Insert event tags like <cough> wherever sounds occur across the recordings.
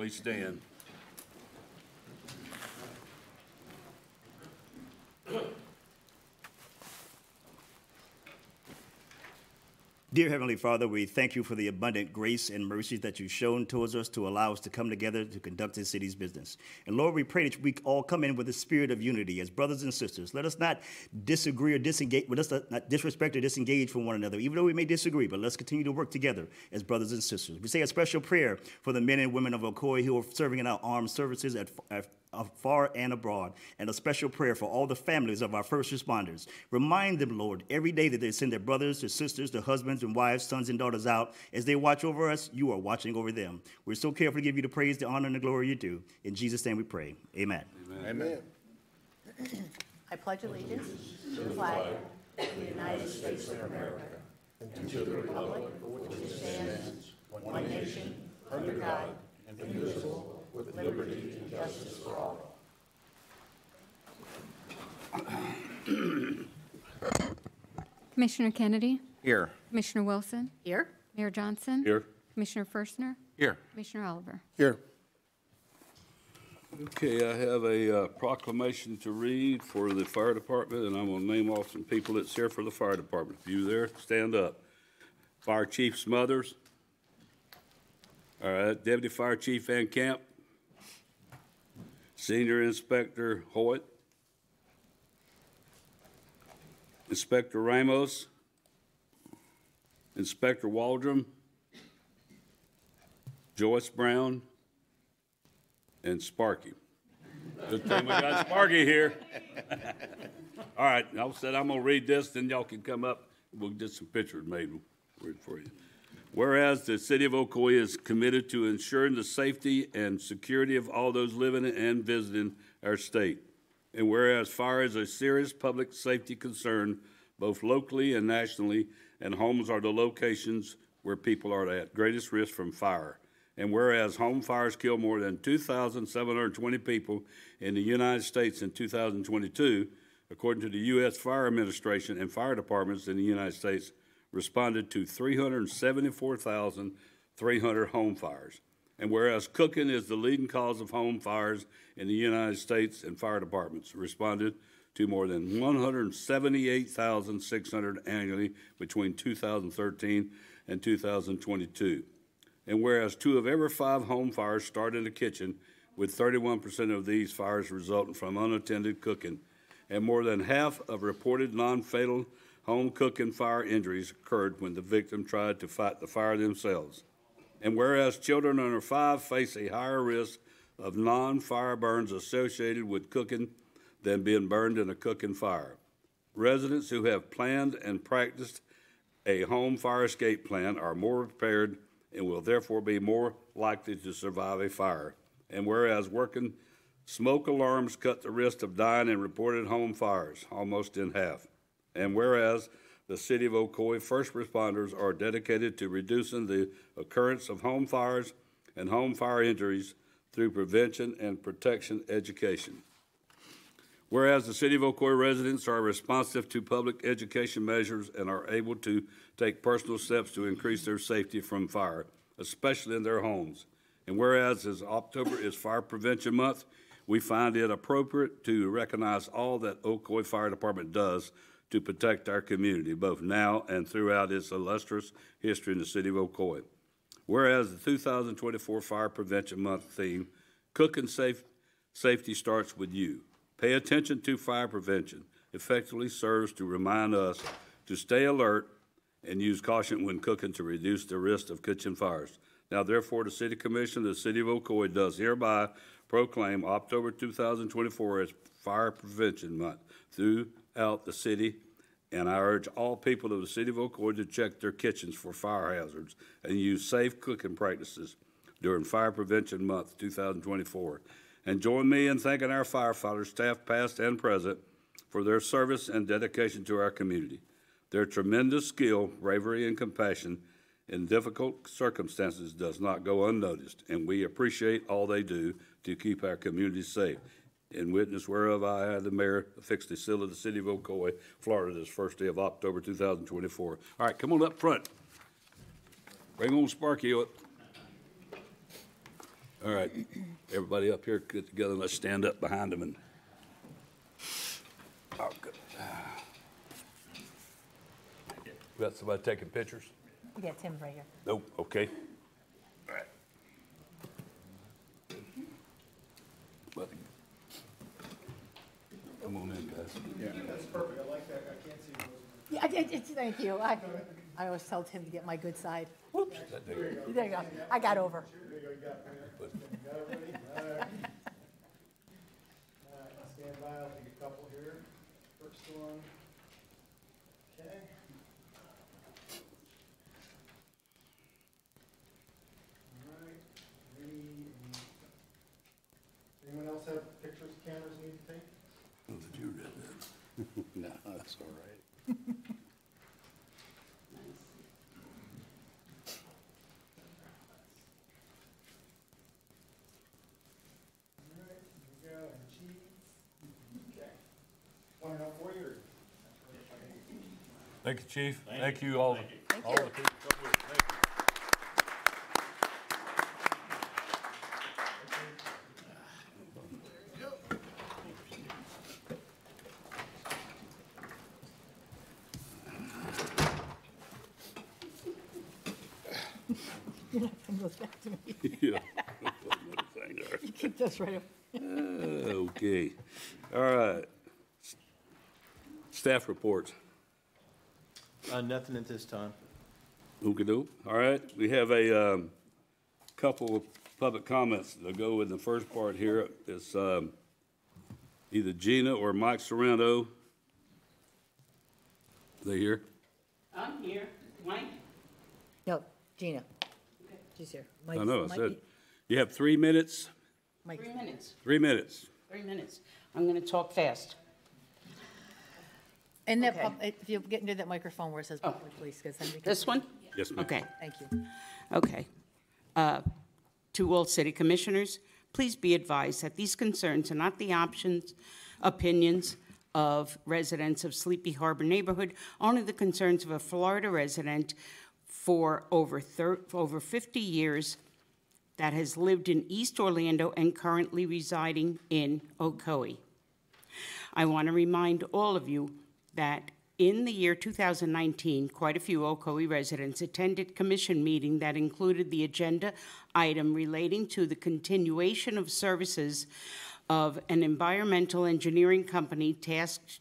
Please stand. Dear Heavenly Father, we thank you for the abundant grace and mercy that you've shown towards us to allow us to come together to conduct this city's business. And Lord, we pray that we all come in with a spirit of unity as brothers and sisters. Let us not disagree or disengage, let us not disrespect or disengage from one another, even though we may disagree, but let's continue to work together as brothers and sisters. We say a special prayer for the men and women of Ocoee who are serving in our armed services at, at far and abroad, and a special prayer for all the families of our first responders. Remind them, Lord, every day that they send their brothers, their sisters, their husbands and wives, sons and daughters out. As they watch over us, you are watching over them. We're so careful to give you the praise, the honor, and the glory you do. In Jesus' name we pray. Amen. Amen. I pledge allegiance to the flag of the United States of America and to the republic for which it stands, one nation, under God, and indivisible, with liberty and justice for all. Commissioner Kennedy, Here. Commissioner Wilsen, Here? Mayor Johnson. Here. Commissioner Firstner, Here. Commissioner Oliver. Here. Okay, I have a uh, proclamation to read for the fire department, and I'm gonna name off some people that's here for the fire department. If you there, stand up. Fire Chief Smothers. All right, Deputy Fire Chief Van Camp. Senior Inspector Hoyt. Inspector Ramos. Inspector Waldron. Joyce Brown. And Sparky. Good thing we got <laughs> Sparky here. <laughs> All right, I said I'm gonna read this, then y'all can come up. We'll get some pictures made Read for you. Whereas the city of Ocoee is committed to ensuring the safety and security of all those living and visiting our state. And whereas fire is a serious public safety concern, both locally and nationally, and homes are the locations where people are at greatest risk from fire. And whereas home fires kill more than 2,720 people in the United States in 2022, according to the U.S. Fire Administration and fire departments in the United States, responded to 374,300 home fires. And whereas cooking is the leading cause of home fires in the United States and fire departments responded to more than 178,600 annually between 2013 and 2022. And whereas two of every five home fires start in the kitchen, with 31% of these fires resulting from unattended cooking, and more than half of reported non-fatal home cooking fire injuries occurred when the victim tried to fight the fire themselves. And whereas children under five face a higher risk of non-fire burns associated with cooking than being burned in a cooking fire. Residents who have planned and practiced a home fire escape plan are more prepared and will therefore be more likely to survive a fire. And whereas working smoke alarms cut the risk of dying in reported home fires almost in half. And whereas the City of Ocoee first responders are dedicated to reducing the occurrence of home fires and home fire injuries through prevention and protection education. Whereas the City of Ocoee residents are responsive to public education measures and are able to take personal steps to increase their safety from fire, especially in their homes. And whereas as October is Fire Prevention Month, we find it appropriate to recognize all that Ocoee Fire Department does to protect our community, both now and throughout its illustrious history in the city of Ocoee. Whereas the 2024 Fire Prevention Month theme, Cooking safe, Safety Starts With You. Pay attention to fire prevention effectively serves to remind us to stay alert and use caution when cooking to reduce the risk of kitchen fires. Now, therefore, the City Commission of the City of Ocoee does hereby proclaim October 2024 as Fire Prevention Month throughout the city, and I urge all people of the City of Ocoee to check their kitchens for fire hazards and use safe cooking practices during Fire Prevention Month 2024. And join me in thanking our firefighters, staff past and present, for their service and dedication to our community. Their tremendous skill, bravery, and compassion in difficult circumstances does not go unnoticed, and we appreciate all they do to keep our community safe. In witness whereof I the mayor affix the seal of the city of Ocoee, Florida, this first day of October 2024. All right, come on up front. Bring on Sparky up. All right, everybody up here, get together, let's stand up behind them and. Oh, good. We Got somebody taking pictures? Yeah, Tim right here. Nope, okay. All right. Buddy. Come on in, guys. Yeah, I- I- it's- thank you. I, I always tell Tim to get my good side. Whoops. That day. There you go. I got over. Stand by, I'll take a couple here. First one. Okay. All right, ready. Anyone else have pictures, cameras need to take? Oh, did you read that? <laughs> No, that's all right. All right, here we go, and cheese. Okay. Want to know for you or? Thank you, chief. Thank you, all. all the people. Come with us. Thank you. It goes back to me. <laughs> Yeah. Another thing there. Keep this right up. Okay, all right. Staff reports. Uh, nothing at this time. Okey-doke. All right, we have a, um, couple of public comments that go in the first part here. It's, um, either Gina or Mike Sorrento. They here? I'm here. Mike? No, Gina. She's here. I know, I Mike- said, you have three minutes, Mike- Three minutes. three minutes. Three minutes. I'm going to talk fast. And that, Okay. pub- if you get into that microphone where it says public, please, because then we can. This one? Yes, ma'am. Okay, Thank you. okay. Uh, To all city commissioners, please be advised that these concerns are not the options, opinions of residents of Sleepy Harbor neighborhood, only the concerns of a Florida resident for over over 50 years that has lived in East Orlando and currently residing in Ocoee. I want to remind all of you that in the year 2019, quite a few Ocoee residents attended commission meeting that included the agenda item relating to the continuation of services of an environmental engineering company tasked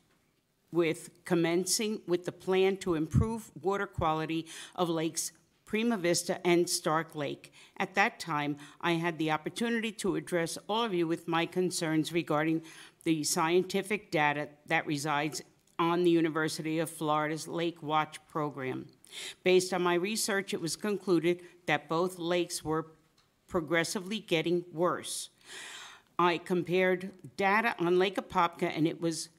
with commencing with the plan to improve water quality of lakes Prima Vista and Stark Lake. At that time, I had the opportunity to address all of you with my concerns regarding the scientific data that resides on the University of Florida's Lake Watch program. Based on my research, it was concluded that both lakes were progressively getting worse. I compared data on Lake Apopka, and it was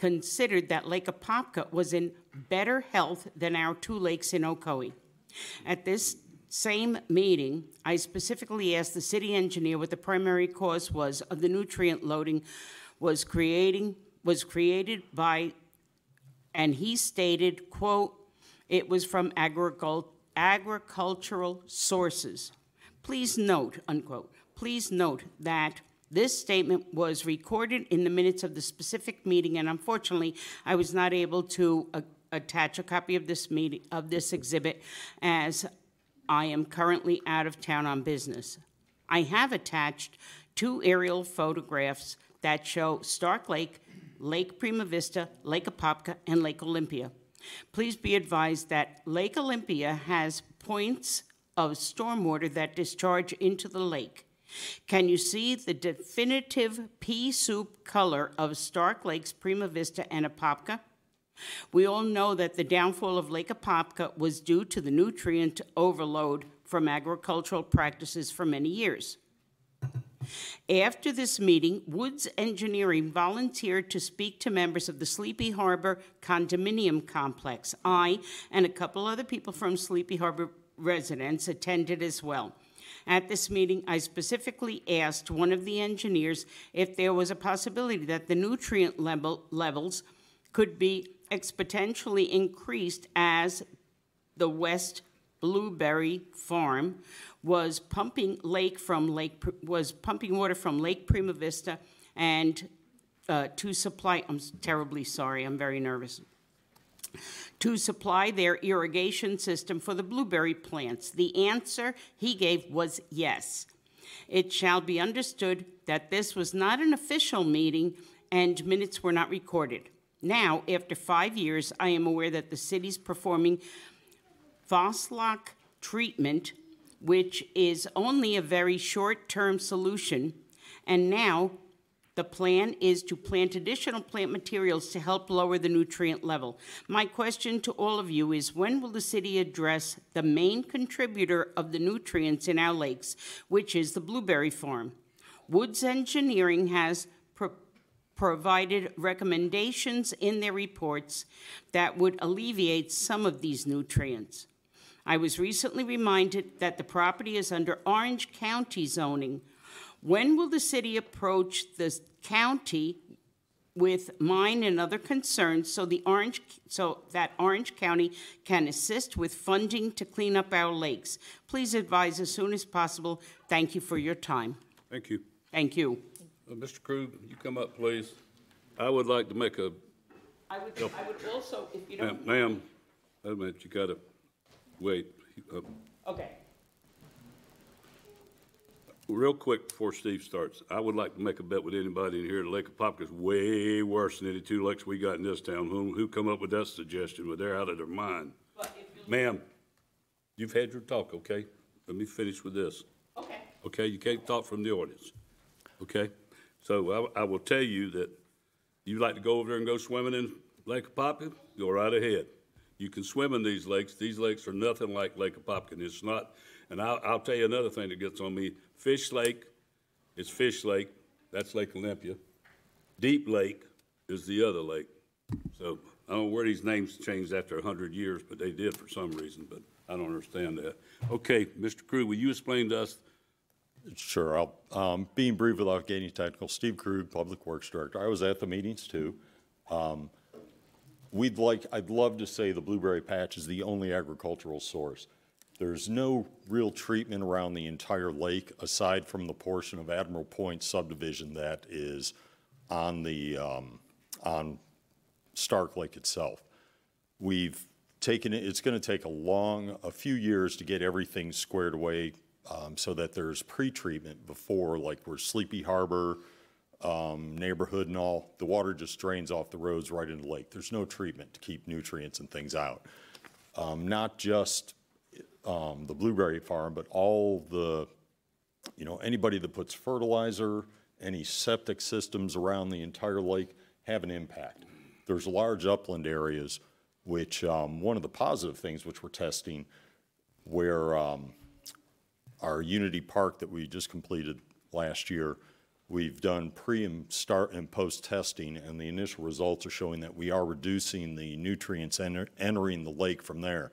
considered that Lake Apopka was in better health than our two lakes in Ocoee. At this same meeting, I specifically asked the city engineer what the primary cause was of the nutrient loading was creating, was created by, and he stated, quote, "It was from agricul- agricultural sources." Please note, unquote, please note that this statement was recorded in the minutes of the specific meeting, and unfortunately, I was not able to uh, attach a copy of this meeting, of this exhibit, as I am currently out of town on business. I have attached two aerial photographs that show Stark Lake, Lake Prima Vista, Lake Apopka, and Lake Olympia. Please be advised that Lake Olympia has points of stormwater that discharge into the lake. Can you see the definitive pea soup color of Stark Lake's Prima Vista and Apopka? We all know that the downfall of Lake Apopka was due to the nutrient overload from agricultural practices for many years. After this meeting, Woods Engineering volunteered to speak to members of the Sleepy Harbor condominium complex. I and a couple other people from Sleepy Harbor residents attended as well. At this meeting, I specifically asked one of the engineers if there was a possibility that the nutrient level, levels could be exponentially increased as the west Blueberry Farm was pumping lake from Lake, was pumping water from Lake Prima Vista and uh, to supply, I'm terribly sorry, I'm very nervous to supply their irrigation system for the blueberry plants? The answer he gave was yes. It shall be understood that this was not an official meeting and minutes were not recorded. Now, after five years, I am aware that the city's performing Phoslock treatment, which is only a very short-term solution, and now the plan is to plant additional plant materials to help lower the nutrient level. My question to all of you is when will the city address the main contributor of the nutrients in our lakes, which is the blueberry farm? Woods Engineering has pro- provided recommendations in their reports that would alleviate some of these nutrients. I was recently reminded that the property is under Orange County zoning. When will the city approach the county with mine and other concerns so the Orange, so that Orange County can assist with funding to clean up our lakes? Please advise as soon as possible. Thank you for your time. Thank you. Thank you. Uh, Mr. Krug, you come up, please. I would like to make a, I would, I would also, if you don't ma'am, ma'am, wait a minute, you gotta, wait. Uh, okay. Real quick before Steve starts, I would like to make a bet with anybody in here, the Lake Apopka's way worse than any two lakes we got in this town. Who, who come up with that suggestion? Well, they're out of their mind. Ma'am, you've had your talk, okay? Let me finish with this. Okay. okay? You can't talk from the audience, okay? So I, I will tell you that you like to go over there and go swimming in Lake Apopka, go right ahead. You can swim in these lakes. These lakes are nothing like Lake Apopka. It's not, and I'll, I'll tell you another thing that gets on me. Fish Lake is Fish Lake. That's Lake Olympia. Deep Lake is the other lake. So I don't know where these names changed after a hundred years, but they did for some reason, but I don't understand that. Okay, Mr. Krug, will you explain to us Sure, I'll, um, being brief without getting technical, Steve Krug, Public Works Director, I was at the meetings too. Um, We'd like, I'd love to say the blueberry patch is the only agricultural source. There's no real treatment around the entire lake aside from the portion of Admiral Point subdivision that is on the, um, on Stark Lake itself. We've taken it, it's going to take a long, a few years to get everything squared away um, so that there's pre-treatment before, like where Sleepy Harbor um, neighborhood and all, the water just drains off the roads right into the lake. There's no treatment to keep nutrients and things out. Um, not just um, the blueberry farm, but all the, you know, anybody that puts fertilizer, any septic systems around the entire lake have an impact. There's large upland areas, which, um, one of the positive things which we're testing, where um, our Unity Park that we just completed last year, we've done pre and start and post testing, and the initial results are showing that we are reducing the nutrients enter- entering the lake from there.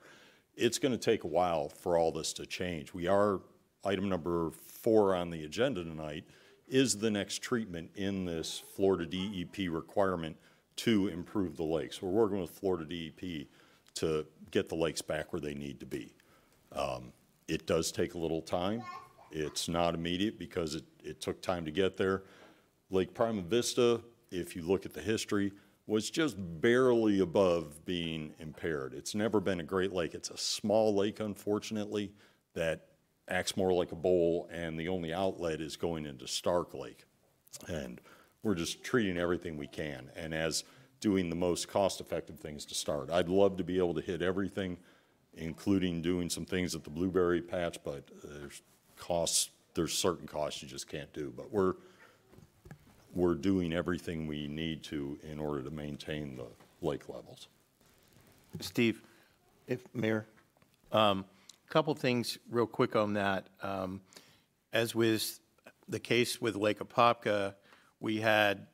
It's going to take a while for all this to change. We are, item number four on the agenda tonight is the next treatment in this Florida DEP requirement to improve the lakes. We're working with Florida DEP to get the lakes back where they need to be. Um, It does take a little time. It's not immediate because it, it took time to get there. Lake Prima Vista, if you look at the history, was just barely above being impaired. It's never been a great lake. It's a small lake, unfortunately, that acts more like a bowl, and the only outlet is going into Stark Lake. And we're just treating everything we can, and as doing the most cost-effective things to start. I'd love to be able to hit everything, including doing some things at the Blueberry Patch, but there's costs, there's certain costs you just can't do. But we're, we're doing everything we need to in order to maintain the lake levels. Steve, if, Mayor, um, couple things real quick on that. Um, As with the case with Lake Apopka, we had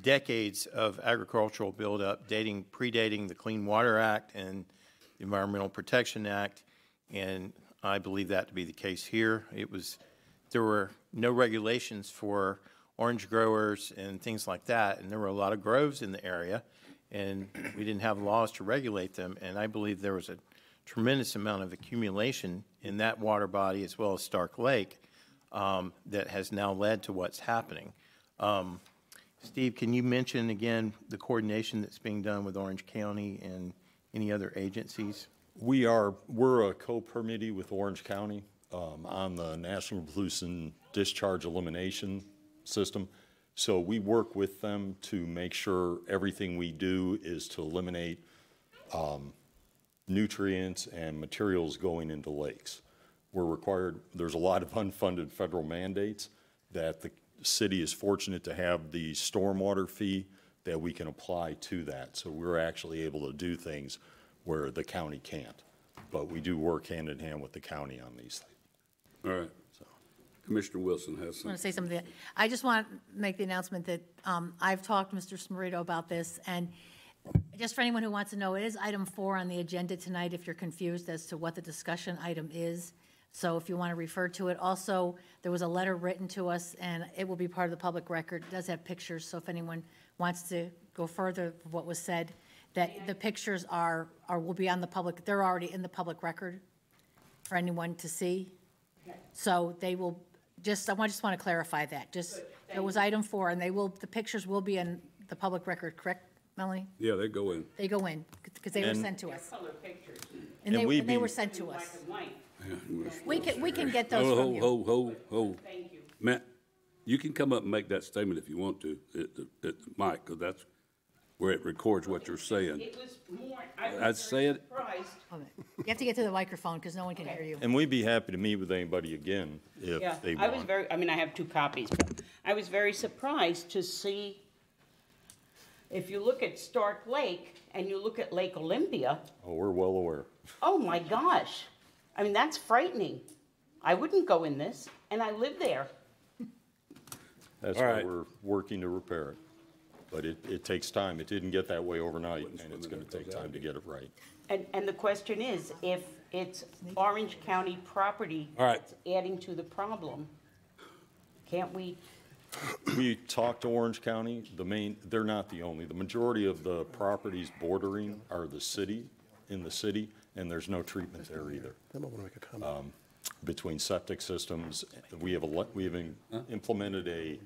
decades of agricultural buildup dating, predating the Clean Water Act and the Environmental Protection Act, and I believe that to be the case here. It was, there were no regulations for orange growers and things like that, and there were a lot of groves in the area, and we didn't have laws to regulate them, and I believe there was a tremendous amount of accumulation in that water body as well as Stark Lake um, that has now led to what's happening. Um, Steve, can you mention again the coordination that's being done with Orange County and any other agencies? We are, we're a co-permittee with Orange County um, on the National Pollution Discharge Elimination System. So we work with them to make sure everything we do is to eliminate um, nutrients and materials going into lakes. We're required, there's a lot of unfunded federal mandates that the city is fortunate to have the stormwater fee that we can apply to that. So we're actually able to do things where the county can't. But we do work hand in hand with the county on these things. All right. Commissioner Wilsen has I want something. to say something. I just want to make the announcement that um, I've talked to Mr. Smurito about this, and just for anyone who wants to know, it is item four on the agenda tonight, if you're confused as to what the discussion item is. So if you want to refer to it. Also, there was a letter written to us, and it will be part of the public record. It does have pictures, so if anyone wants to go further of what was said, that the pictures are, are, will be on the public, they're already in the public record for anyone to see. So they will, just, I want- just want to clarify that, just, it was item four, and they will, the pictures will be in the public record, correct, Melanie? Yeah, they go in. They go in, because they were And- sent to us. Color pictures, And And they, we and they be- were sent to us. black and white. We can, we can get Ho, those oh, from ho, you. ho, ho, ho. Thank you. Matt, you can come up and make that statement if you want to, at the, at the mic, because that's where it records what you're saying. It was more, I I'd was say very it- surprised. Okay. You have to get to the microphone, because no one can hear you. And we'd be happy to meet with anybody again if Yeah, they I was want. very, I mean, I have two copies, but I was very surprised to see, if you look at Stark Lake and you look at Lake Olympia, Oh, we're well aware. oh my gosh. I mean, that's frightening. I wouldn't go in this, and I live there. That's All why right. we're working to repair it. But it, it takes time. It didn't get that way overnight, and it's gonna take time to get it right. And, and the question is, if it's Orange County property All right. that's adding to the problem, can't we, We talked to Orange County, the main, they're not the only, the majority of the properties bordering are the city, in the city, and there's no treatment there either. I might want to make a comment. Um, between septic systems, we have, a le- we have in- implemented a,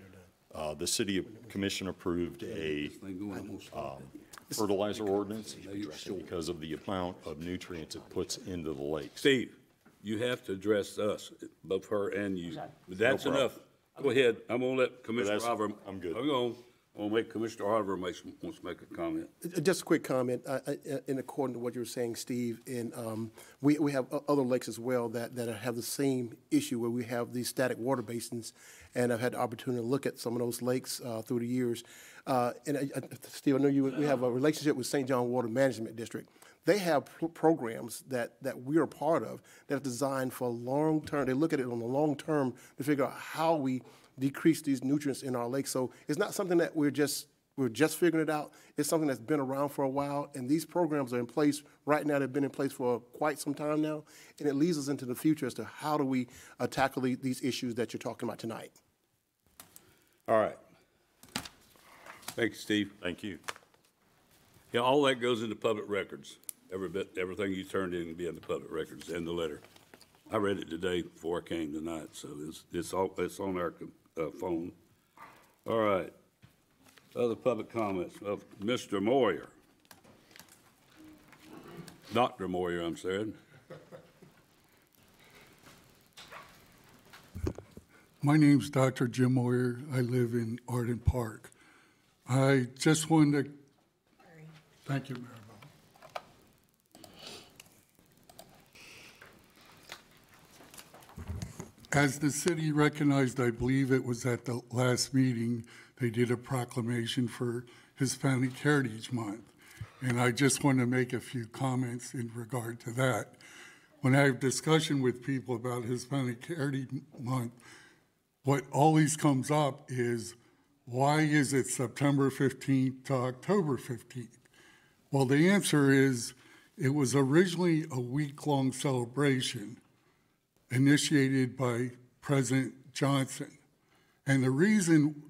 uh, the city commission approved a Thing going almost like that. fertilizer ordinance because of the amount of nutrients it puts into the lakes. Steve, you have to address us, both her and you. That's No problem. enough. Go ahead. I'm gonna let Commissioner that's- Oliver. I'm good. Hang on. I'm gonna make Commissioner Oliver makes, wants to make a comment. Uh, Just a quick comment, uh, uh, in according to what you were saying, Steve, and um, we, we have o- other lakes as well that, that have the same issue where we have these static water basins, and I've had the opportunity to look at some of those lakes uh, through the years. Uh, And I- I- Steve, I know you, we have a relationship with St. John Water Management District. They have pro- programs that, that we are part of that are designed for long-term, they look at it on the long term to figure out how we decrease these nutrients in our lakes. So it's not something that we're just, we're just figuring it out. It's something that's been around for a while, and these programs are in place right now. They've been in place for quite some time now, and it leads us into the future as to how do we uh, tackle the- these issues that you're talking about tonight. All right. Thank you, Steve. Thank you. Yeah, all that goes into public records. Every bit, everything you turned in will be in the public records and the letter. I read it today before I came tonight, so it's, it's all, it's on our, uh, phone. All right. Other public comments of Mr. Moyer. Dr. Moyer, I'm saying. My name's Dr. Jim Moyer. I live in Arden Park. I just wanted to, thank you, Maribel. As the city recognized, I believe it was at the last meeting, they did a proclamation for Hispanic Heritage Month. And I just want to make a few comments in regard to that. When I have discussion with people about Hispanic Heritage Month, what always comes up is why is it September 15th to October 15th? Well, the answer is it was originally a week long celebration initiated by President Johnson. And the reason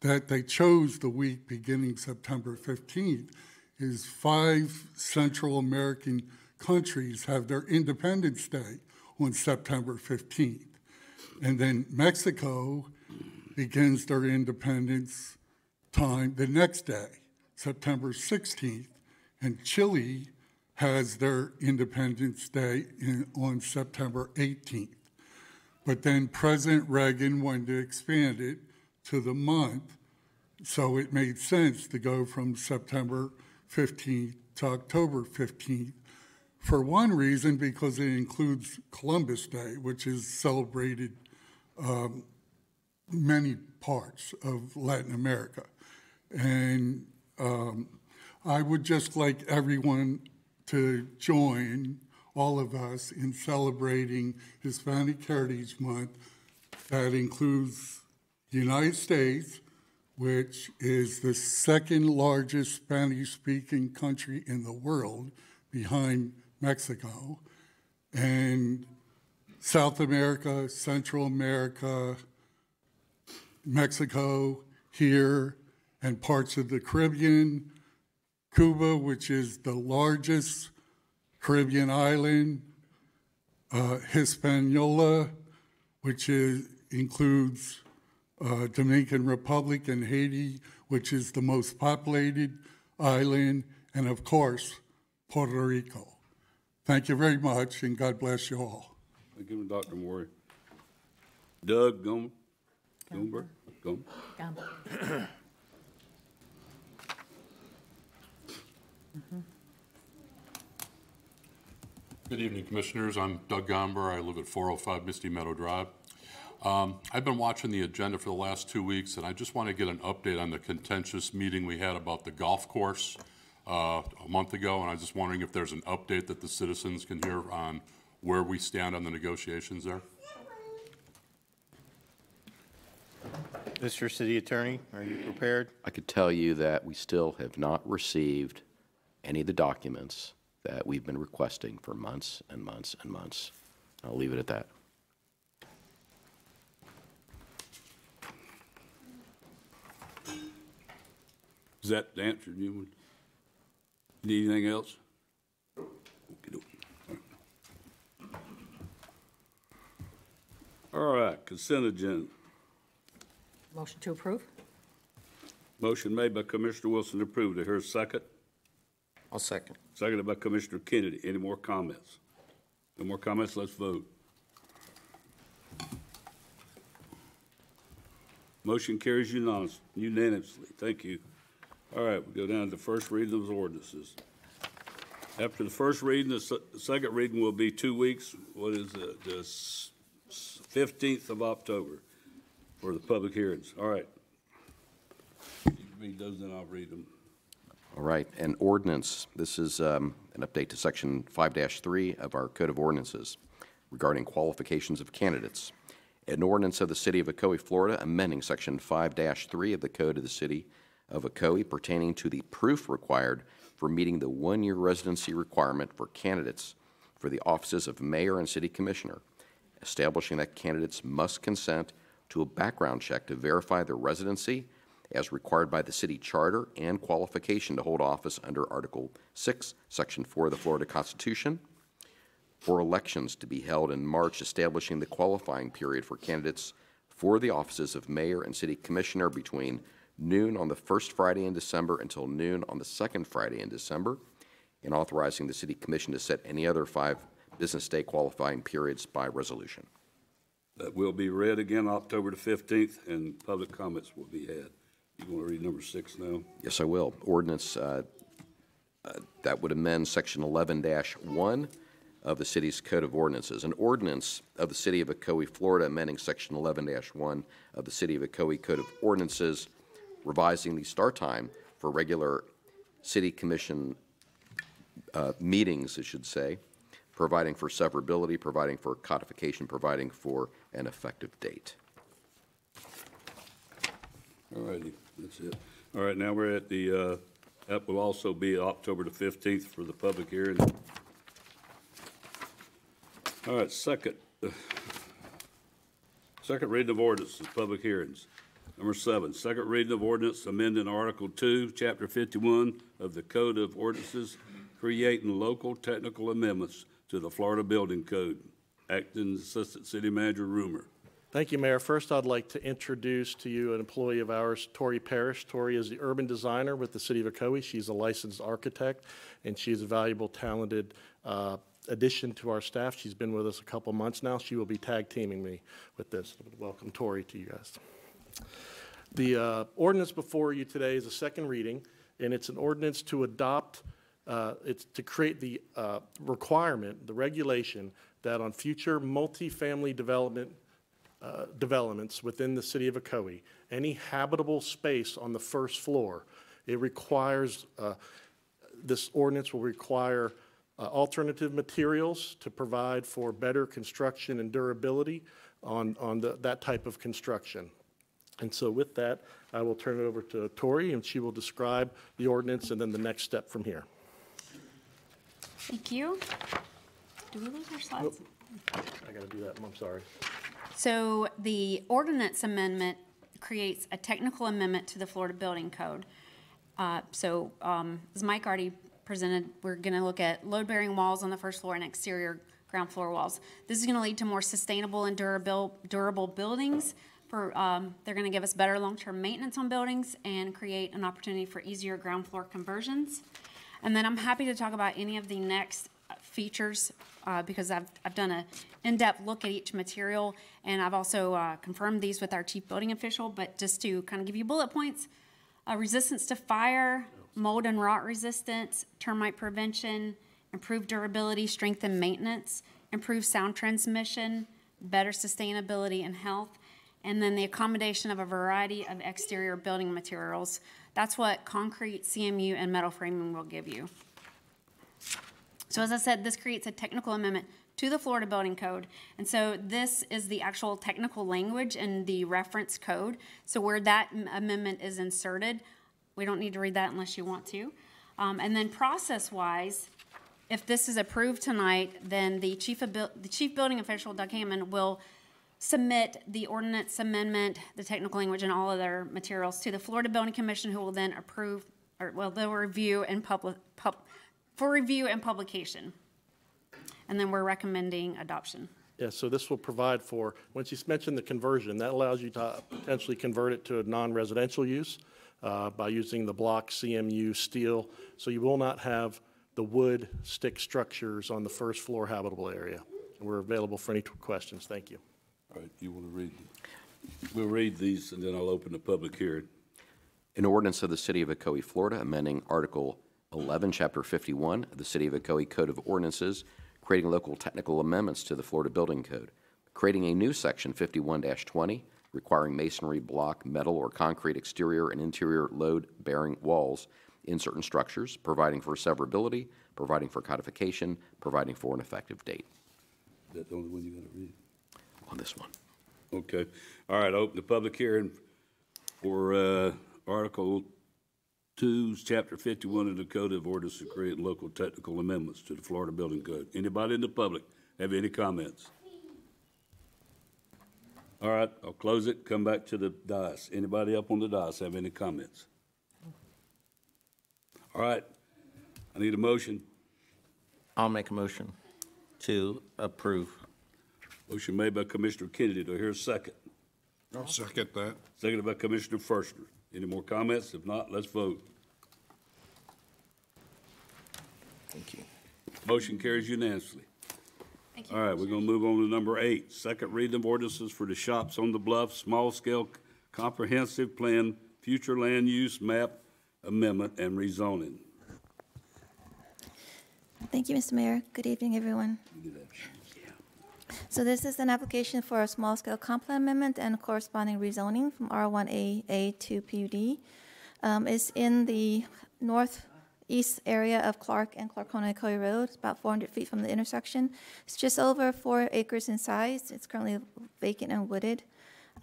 that they chose the week beginning September 15th is five Central American countries have their Independence Day on September 15th. And then Mexico begins their independence time the next day, September 16th. And Chile has their Independence Day in, on September 18th. But then President Reagan wanted to expand it to the month, so it made sense to go from September 15th to October 15th. For one reason, because it includes Columbus Day, which is celebrated um, many parts of Latin America. And um, I would just like everyone to join all of us in celebrating Hispanic Heritage Month. That includes the United States, which is the second largest Spanish speaking country in the world behind Mexico, and South America, Central America, Mexico, here, and parts of the Caribbean, Cuba, which is the largest Caribbean island, uh, Hispaniola, which is, includes uh, Dominican Republic and Haiti, which is the most populated island, and of course, Puerto Rico. Thank you very much, and God bless you all. Thank you, Dr. Maury. Doug Gomer? Gomer? Gomer? Gumbo. Good evening, Commissioners. I'm Doug Gomber. I live at 405 Misty Meadow Drive. Um, I've been watching the agenda for the last two weeks, and I just want to get an update on the contentious meeting we had about the golf course uh, a month ago, and I was just wondering if there's an update that the citizens can hear on where we stand on the negotiations there. Mr. City Attorney, are you prepared? I could tell you that we still have not received any of the documents that we've been requesting for months and months and months. I'll leave it at that. Is that the answer you? Need anything else? All right, consent agenda. Motion to approve? Motion made by Commissioner Wilsen to approve. Do I hear a second? I'll second. Seconded by Commissioner Kennedy. Any more comments? No more comments? Let's vote. Motion carries unanimous- unanimously. Thank you. All right, we go down to the first reading of the ordinances. After the first reading, the se- second reading will be two weeks. What is it? The s- s- 15th of October for the public hearings. All right. Read those, then I'll read them. All right, an ordinance, this is um, an update to Section 5-3 of our Code of Ordinances regarding qualifications of candidates. An ordinance of the City of Ocoee, Florida, amending Section 5-3 of the Code of the City of Ocoee pertaining to the proof required for meeting the one-year residency requirement for candidates for the offices of mayor and city commissioner, establishing that candidates must consent to a background check to verify their residency as required by the city charter and qualification to hold office under Article 6, Section 4 of the Florida Constitution, for elections to be held in March, establishing the qualifying period for candidates for the offices of mayor and city commissioner between noon on the first Friday in December until noon on the second Friday in December, and authorizing the city commission to set any other five business day qualifying periods by resolution. That will be read again October the 15th, and public comments will be had. You want to read number six now? Yes, I will. Ordinance uh, uh, that would amend Section 11-1 of the city's Code of Ordinances. An ordinance of the City of Ocoee, Florida, amending Section 11-1 of the City of Ocoee Code of Ordinances, revising the start time for regular city commission uh, meetings, I should say, providing for severability, providing for codification, providing for an effective date. All righty, that's it. All right, now we're at the, uh, that will also be October the 15th for the public hearing. All right, second, <sighs> second reading of ordinances, public hearings. Number seven, second reading of ordinance amending Article 2, Chapter 51 of the Code of Ordinances creating local technical amendments to the Florida Building Code. Acting Assistant City Manager Rumer. Thank you, Mayor. First, I'd like to introduce to you an employee of ours, Tori Parrish. Tori is the urban designer with the city of Ocoee. She's a licensed architect, and she's a valuable, talented uh, addition to our staff. She's been with us a couple months now. She will be tag teaming me with this. Welcome, Tori, to you guys. The uh, ordinance before you today is a second reading, and it's an ordinance to adopt, uh, it's to create the uh, requirement, the regulation, that on future multifamily development uh, developments within the city of Ocoee, any habitable space on the first floor, it requires, uh, this ordinance will require uh, alternative materials to provide for better construction and durability on, on the, that type of construction. And so with that, I will turn it over to Tori, and she will describe the ordinance and then the next step from here. Thank you. Do we lose our slides? I got to do that, I'm sorry. So the ordinance amendment creates a technical amendment to the Florida Building Code. Uh, So um, as Mike already presented, we're going to look at load-bearing walls on the first floor and exterior ground floor walls. This is going to lead to more sustainable and durable, durable buildings. For, um, they're going to give us better long-term maintenance on buildings and create an opportunity for easier ground floor conversions. And then I'm happy to talk about any of the next uh, features uh, because I've, I've done a in-depth look at each material and I've also uh, confirmed these with our chief building official. But just to kind of give you bullet points, uh, resistance to fire, mold and rot resistance, termite prevention, improved durability, strength and maintenance, improved sound transmission, better sustainability and health, and then the accommodation of a variety of exterior building materials. That's what concrete, CMU, and metal framing will give you. So as I said, this creates a technical amendment to the Florida Building Code. And so this is the actual technical language in the reference code. So where that amendment is inserted, we don't need to read that unless you want to. Um, and then process-wise, if this is approved tonight, then the chief the chief building official, Doug Hammond, will submit the ordinance amendment, the technical language, and all other materials to the Florida Building Commission, who will then approve, or, well, they'll review and public, pub, for review and publication. And then we're recommending adoption. Yeah, so this will provide for, once you mentioned the conversion, that allows you to potentially convert it to a non-residential use uh, by using the block CMU steel. So you will not have the wood stick structures on the first floor habitable area. And we're available for any questions. Thank you. All right, you want to read? We'll read these and then I'll open the public hearing. An ordinance of the City of Ocoee, Florida, amending Article 11, Chapter 51 of the City of Ocoee Code of Ordinances, creating local technical amendments to the Florida Building Code, creating a new Section 51-20, requiring masonry, block, metal, or concrete exterior and interior load-bearing walls in certain structures, providing for severability, providing for codification, providing for an effective date. Is that the only one you're going to read? On this one. Okay. All right, open the public hearing for uh, Article 2, Chapter 51 of the Code of Ordinance to create local technical amendments to the Florida Building Code. Anybody in the public have any comments? All right, I'll close it, come back to the dais. Anybody up on the dais have any comments? All right, I need a motion. I'll make a motion to approve. Motion made by Commissioner Kennedy. Do I hear a second? I'll second that. Seconded by Commissioner Firstner. Any more comments? If not, let's vote. Thank you. Motion carries unanimously. Thank you. All right, we're gonna move on to number eight, second reading of ordinances for the Shops on the Bluff Small-Scale Comprehensive Plan Future Land Use Map Amendment and Rezoning. Thank you, Mr. Mayor. Good evening, everyone. So this is an application for a small-scale comp plan amendment and corresponding rezoning from R1AA to PUD. Um, It's in the northeast area of Clark and Clarcona Ocoee Road, about 400 feet from the intersection. It's just over four acres in size. It's currently vacant and wooded.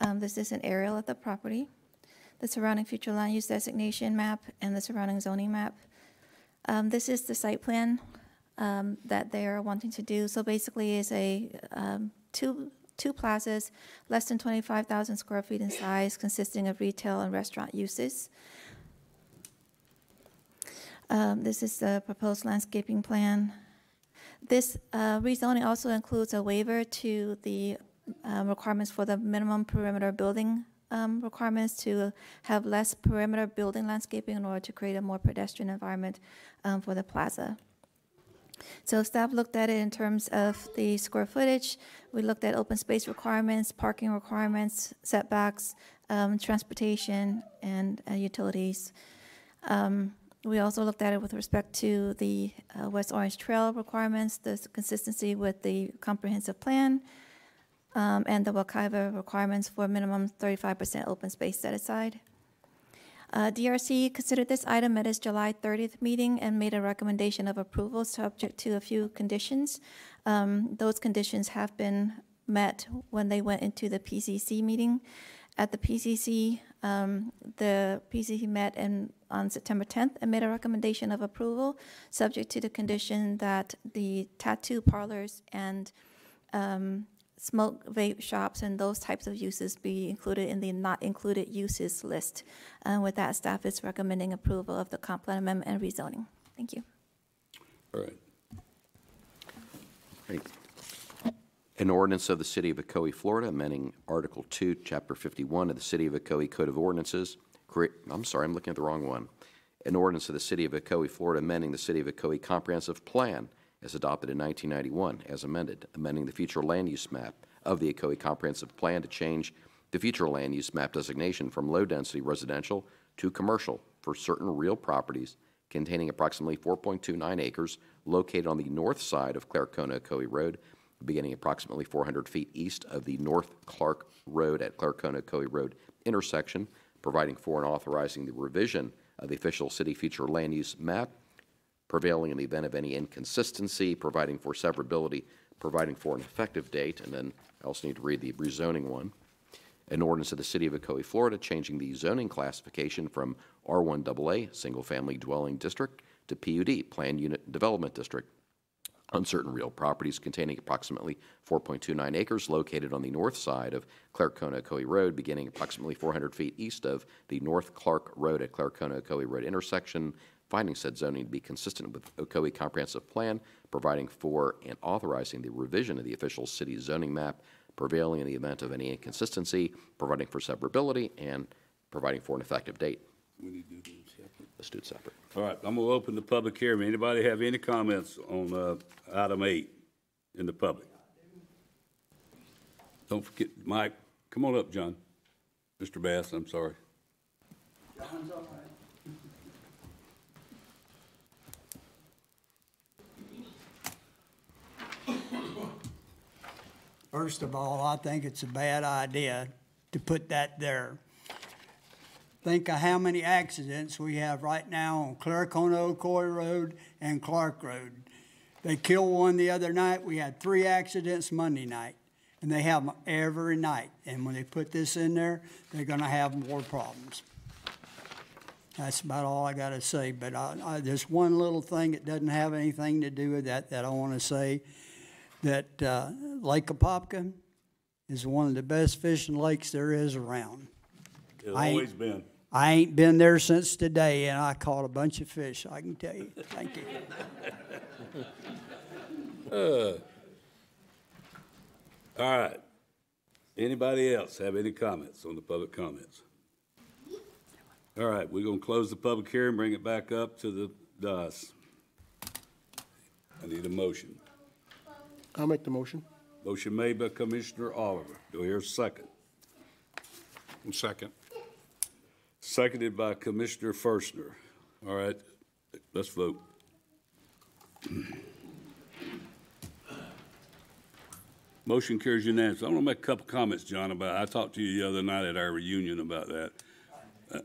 Um, This is an aerial of the property. The surrounding future land use designation map and the surrounding zoning map. Um, This is the site plan um, that they're wanting to do. So basically, it's a um, two two plazas, less than 25,000 square feet in size, consisting of retail and restaurant uses. Um, This is the proposed landscaping plan. This uh, rezoning also includes a waiver to the um, requirements for the minimum perimeter building um, requirements to have less perimeter building landscaping in order to create a more pedestrian environment um, for the plaza. So staff looked at it in terms of the square footage. We looked at open space requirements, parking requirements, setbacks, um, transportation, and uh, utilities. Um, we also looked at it with respect to the uh, West Orange Trail requirements, the consistency with the comprehensive plan, um, and the Wekiva requirements for a minimum 35% open space set aside. Uh, DRC considered this item at its July 30th meeting and made a recommendation of approval subject to a few conditions. Um, Those conditions have been met when they went into the PCC meeting. At the PCC, um, the PCC met in, on September 10th and made a recommendation of approval, subject to the condition that the tattoo parlors and um, smoke vape shops and those types of uses be included in the not included uses list. And with that, staff is recommending approval of the comp plan amendment and rezoning. Thank you. All right. Great. An ordinance of the City of Ocoee, Florida, amending Article 2, Chapter 51 of the City of Ocoee Code of Ordinances. I'm sorry, I'm looking at the wrong one. An ordinance of the City of Ocoee, Florida, amending the City of Ocoee Comprehensive Plan as adopted in 1991, as amended, amending the future land use map of the Ocoee Comprehensive Plan to change the future land use map designation from low-density residential to commercial for certain real properties containing approximately 4.29 acres located on the north side of Clarcona Ocoee Road, beginning approximately 400 feet east of the North Clark Road at Clarcona Ocoee Road intersection, providing for and authorizing the revision of the official city future land use map prevailing in the event of any inconsistency, providing for severability, providing for an effective date, and then I also need to read the rezoning one. An ordinance of the City of Ocoee, Florida, changing the zoning classification from R1AA, Single Family Dwelling District, to PUD, Planned Unit Development District, on certain real properties containing approximately 4.29 acres located on the north side of Clarcona Ocoee Road, beginning approximately 400 feet east of the North Clark Road at Clarcona Ocoee Road intersection, finding said zoning to be consistent with Ocoee Comprehensive Plan, providing for and authorizing the revision of the official city zoning map, prevailing in the event of any inconsistency, providing for severability, and providing for an effective date. We need to do them separate. Let's do it separate. All right, I'm gonna open the public hearing. Anybody have any comments on, uh, item eight in the public? Don't forget, Mike, come on up, John. Mr. Bass, I'm sorry. First of all, I think it's a bad idea to put that there. Think of how many accidents we have right now on Clarcona Ocoee Road and Clark Road. They killed one the other night. We had three accidents Monday night, and they have them every night. And when they put this in there, they're gonna have more problems. That's about all I gotta say, but I, I, there's one little thing that doesn't have anything to do with that, that I wanna say, that, uh, Lake Apopka is one of the best fishing lakes there is around. It's always been. I ain't been there since today, and I caught a bunch of fish, I can tell you. Thank you. <laughs> Uh, All right. Anybody else have any comments on the public comments? All right, we're gonna close the public hearing, bring it back up to the dais. I need a motion. I'll make the motion. Motion made by Commissioner Oliver. Do I hear a second? Second. Seconded by Commissioner Firstner. All right, let's vote. Motion carries unanimously. I want to make a couple comments, John, about, I talked to you the other night at our reunion about that.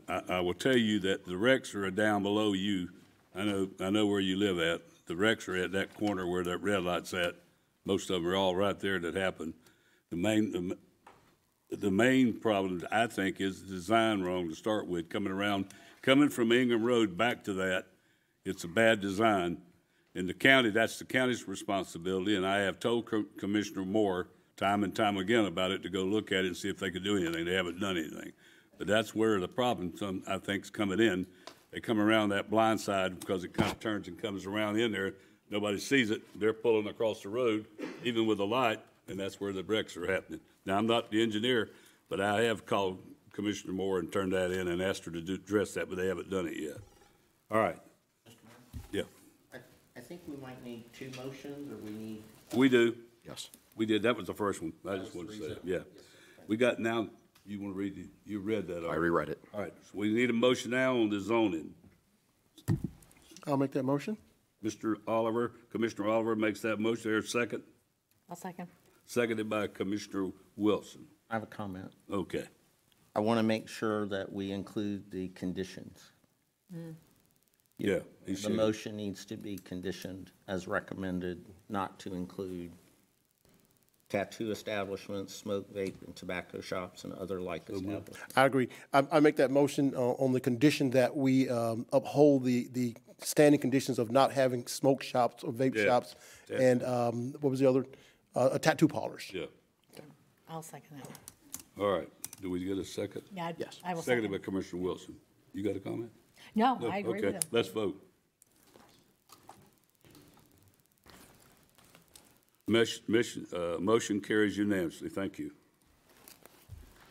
I, I will tell you that the wrecks are down below you. I know, I know where you live at. The wrecks are at that corner where that red light's at. Most of them are all right there that happened. The main, the, the main problem, I think, is the design wrong to start with, coming around, coming from Ingram Road back to that. It's a bad design. In the county, that's the county's responsibility, and I have told Co- Commissioner Moore time and time again about it to go look at it and see if they could do anything. They haven't done anything. But that's where the problem, some, I think, is coming in. they come around that blind side because it kind of turns and comes around in there. Nobody sees it. They're pulling across the road, even with a light, and that's where the wrecks are happening. Now, I'm not the engineer, but I have called Commissioner Moore and turned that in and asked her to do, address that, but they haven't done it yet. All right. Yeah, I, I think we might need two motions, or we need, we do. Yes. We did. That was the first one. I just wanted to say, it. yeah. We got now, you want to read, it? you read that. I already. reread it. All right, so we need a motion now on the zoning. I'll make that motion. Mr. Oliver, Commissioner Oliver makes that motion. There's a second. I'll second. Seconded by Commissioner Wilsen. I have a comment. Okay. I want to make sure that we include the conditions. Yeah. he The should. motion needs to be conditioned as recommended, not to include tattoo establishments, smoke, vape, and tobacco shops, and other like establishments. I agree. I, I make that motion uh, on the condition that we um, uphold the, the standing conditions of not having smoke shops or vape Yeah. shops and, um, what was the other? Uh, tattoo parlors. Yeah. I'll second that. All right. Do we get a second? Yeah, I- I will Seconded by second. Commissioner Wilsen. You got a comment? No, No? I agree Okay, with him. let's vote. Mesh, mission, uh, motion carries unanimously. Thank you.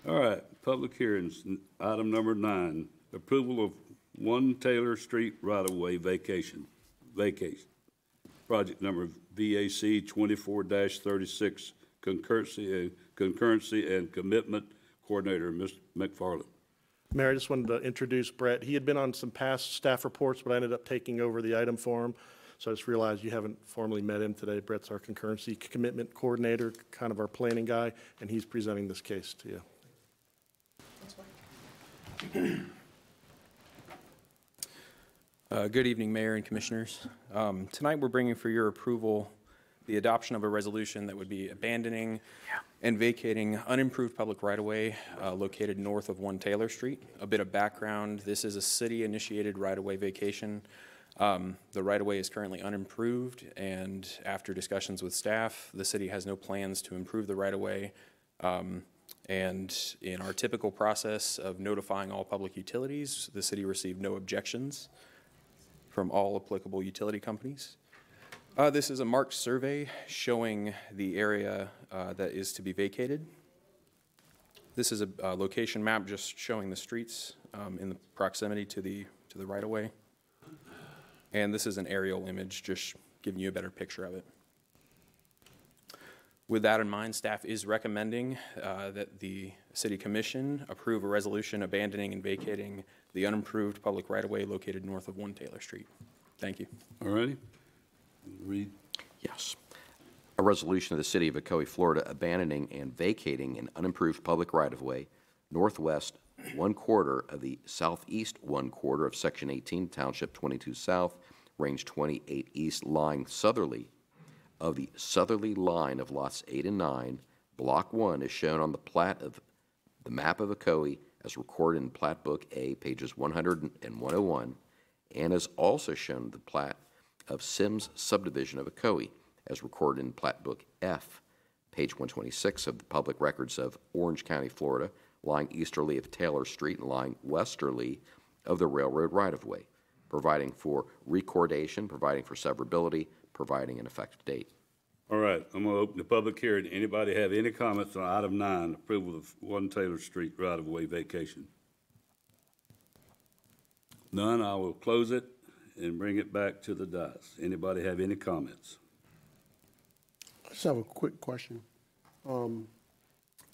All right, public hearings, N- item number nine, approval of One Taylor Street right-of-way vacation, vacation. Project number VAC twenty-four thirty-six, concurrency, and concurrency and commitment coordinator, Ms. McFarland. Mayor, I just wanted to introduce Brett. He had been on some past staff reports, but I ended up taking over the item for him. So I just realized you haven't formally met him today. Brett's our concurrency commitment coordinator, kind of our planning guy, and he's presenting this case to you. Uh, Good evening, Mayor and Commissioners. Um, Tonight, we're bringing for your approval the adoption of a resolution that would be abandoning and vacating unimproved public right-of-way uh, located north of 1 Taylor Street. A bit of background, this is a city-initiated right-of-way vacation. Um, The right-of-way is currently unimproved, and after discussions with staff, the city has no plans to improve the right-of-way. Um, And in our typical process of notifying all public utilities, the city received no objections from all applicable utility companies. Uh, This is a marked survey showing the area uh, that is to be vacated. This is a uh, location map just showing the streets um, in the proximity to the, to the right-of-way. And this is an aerial image, just giving you a better picture of it. With that in mind, staff is recommending uh, that the city commission approve a resolution abandoning and vacating the unimproved public right-of-way located north of 1 Taylor Street. Thank you. All righty? Read. Yes. A resolution of the City of Ocoee, Florida, abandoning and vacating an unimproved public right-of-way northwest one quarter of the southeast one quarter of Section 18, Township 22 South, Range 28 East, lying southerly of the southerly line of lots 8 and 9. Block 1 is shown on the plat of the map of Ocoee as recorded in Plat Book A, pages 100 and 101, and is also shown the plat of Sims subdivision of Ocoee, as recorded in Plat Book F, page 126 of the public records of Orange County, Florida, lying easterly of Taylor Street and lying westerly of the railroad right-of-way, providing for recordation, providing for severability, providing an effective date. All right, I'm gonna open the public hearing. Anybody have any comments on item nine, approval of One Taylor Street right-of-way vacation? None, I will close it and bring it back to the dais. Anybody have any comments? I just have a quick question. Um,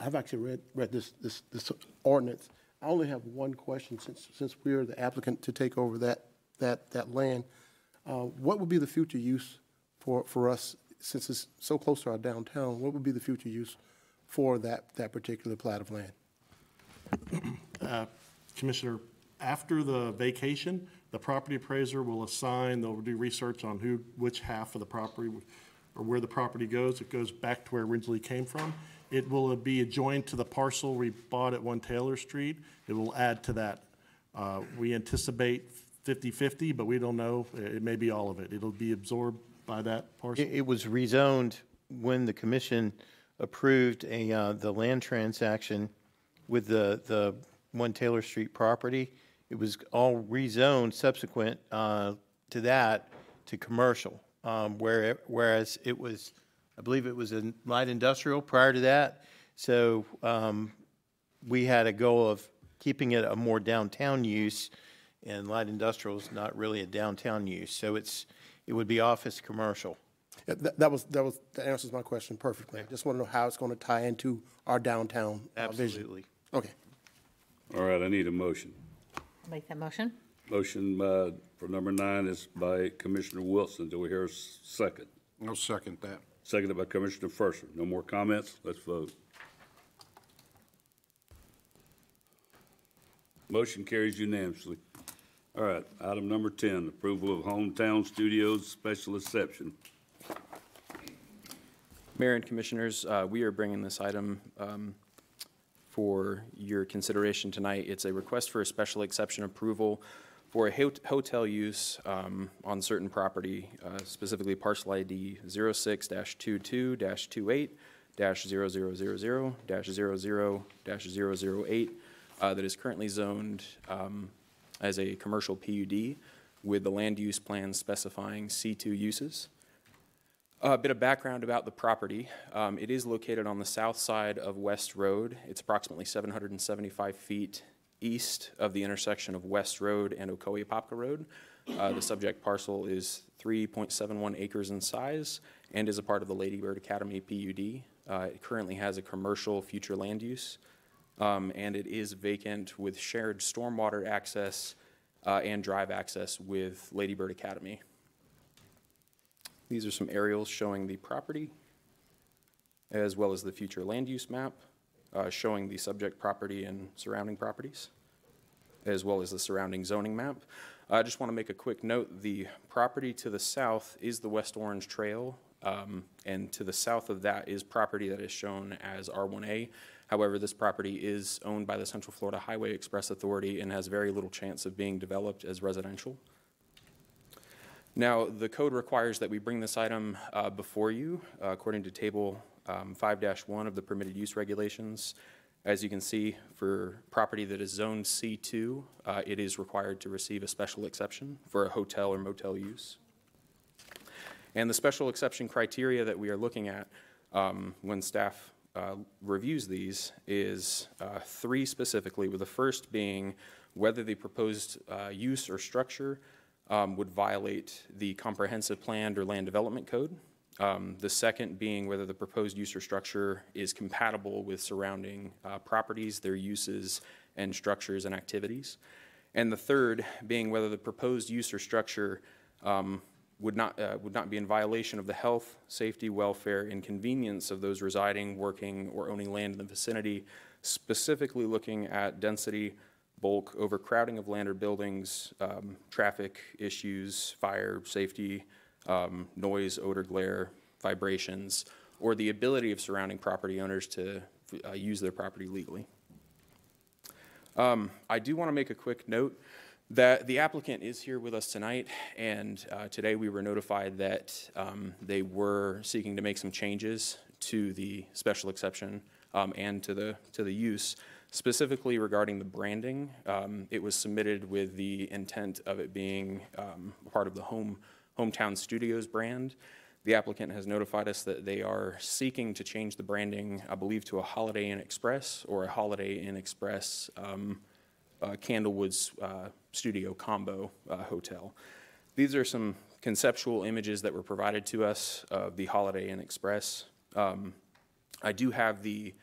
I've actually read, read this, this, this ordinance. I only have one question since, since we're the applicant to take over that, that, that land. Uh, what would be the future use for, for us, since it's so close to our downtown, what would be the future use for that, that particular plat of land? Uh, Commissioner, after the vacation, the property appraiser will assign, they'll do research on who, which half of the property, or where the property goes. It goes back to where originally came from. It will be adjoined to the parcel we bought at One Taylor Street. It will add to that. Uh, We anticipate 50/50, but we don't know. It may be all of it. It'll be absorbed by that parcel. It, it was rezoned when the commission approved a, uh, the land transaction with the, the One Taylor Street property. it was all rezoned subsequent uh, to that to commercial, um, where, whereas it was, I believe it was in light industrial prior to that. So um, we had a goal of keeping it a more downtown use, and light industrial is not really a downtown use. So it's, it would be office commercial. Yeah, That, that was, that was, that answers my question perfectly. I just want to know how it's going to tie into our downtown uh, vision. Absolutely. Okay. All right, I need a motion. I'll Make that motion? Motion uh, for number nine is by Commissioner Wilsen. Do we hear a s- second? I'll second that. Seconded by Commissioner Firstner. No more comments? Let's vote. Motion carries unanimously. All right, item number 10, approval of Hometown Studios special exception. Mayor and Commissioners, uh, we are bringing this item um, for your consideration tonight. It's a request for a special exception approval for a hot- hotel use um, on certain property, uh, specifically parcel ID 06-22-28-0000-00-008, uh, that is currently zoned um, as a commercial PUD with the land use plan specifying C2 uses. A bit of background about the property. Um, It is located on the south side of West Road. It's approximately 775 feet east of the intersection of West Road and Ocoee-Apopka Road. Uh, The subject parcel is 3.71 acres in size and is a part of the Lady Bird Academy PUD. Uh, It currently has a commercial future land use, um, and it is vacant with shared stormwater access uh, and drive access with Lady Bird Academy. These are some aerials showing the property, as well as the future land use map, uh, showing the subject property and surrounding properties, as well as the surrounding zoning map. I just want to make a quick note, the property to the south is the West Orange Trail, um, and to the south of that is property that is shown as R1A. However, this property is owned by the Central Florida Highway Express Authority and has very little chance of being developed as residential. Now, the code requires that we bring this item uh, before you, uh, according to Table um, 5-1 of the permitted use regulations. As you can see, for property that is zoned C2, uh, it is required to receive a special exception for a hotel or motel use. And the special exception criteria that we are looking at um, when staff uh, reviews these is uh, three specifically, with the first being whether the proposed uh, use or structure um, would violate the comprehensive plan or land development code. Um, The second being whether the proposed use or structure is compatible with surrounding uh, properties, their uses, and structures and activities. And the third being whether the proposed use or structure um, would not, uh, would not be in violation of the health, safety, welfare, and convenience of those residing, working, or owning land in the vicinity, specifically looking at density, bulk, overcrowding of land or buildings, um, traffic issues, fire, safety, um, noise, odor, glare, vibrations, or the ability of surrounding property owners to uh, use their property legally. Um, I do want to make a quick note that the applicant is here with us tonight, and uh, today we were notified that um, they were seeking to make some changes to the special exception um, and to the to the use, specifically regarding the branding. Um, it was submitted with the intent of it being um, part of the home hometown studios brand. The applicant has notified us that they are seeking to change the branding, I believe, to a Holiday Inn Express or a Holiday Inn Express um, uh, Candlewood's uh, Studio Combo uh, Hotel. These are some conceptual images that were provided to us of the Holiday Inn Express. Um, I do have the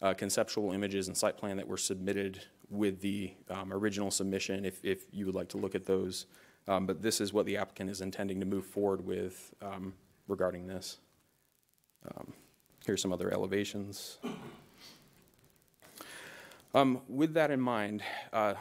uh, conceptual images and site plan that were submitted with the um, original submission, if, if you would like to look at those. Um, But this is what the applicant is intending to move forward with um, regarding this. Um, Here's some other elevations. Um, With that in mind, uh,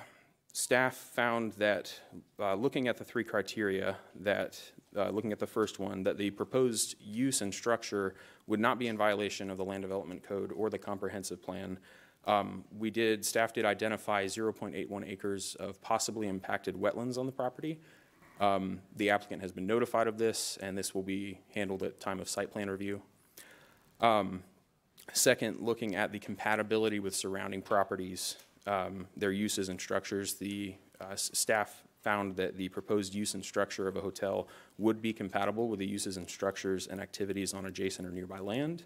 staff found that, uh, looking at the three criteria, that, uh, looking at the first one, that the proposed use and structure would not be in violation of the Land Development Code or the Comprehensive Plan. Um, We did, staff did identify 0.81 acres of possibly impacted wetlands on the property. Um, The applicant has been notified of this, and this will be handled at time of site plan review. Um, Second, looking at the compatibility with surrounding properties, um, their uses and structures, the uh, staff found that the proposed use and structure of a hotel would be compatible with the uses and structures and activities on adjacent or nearby land.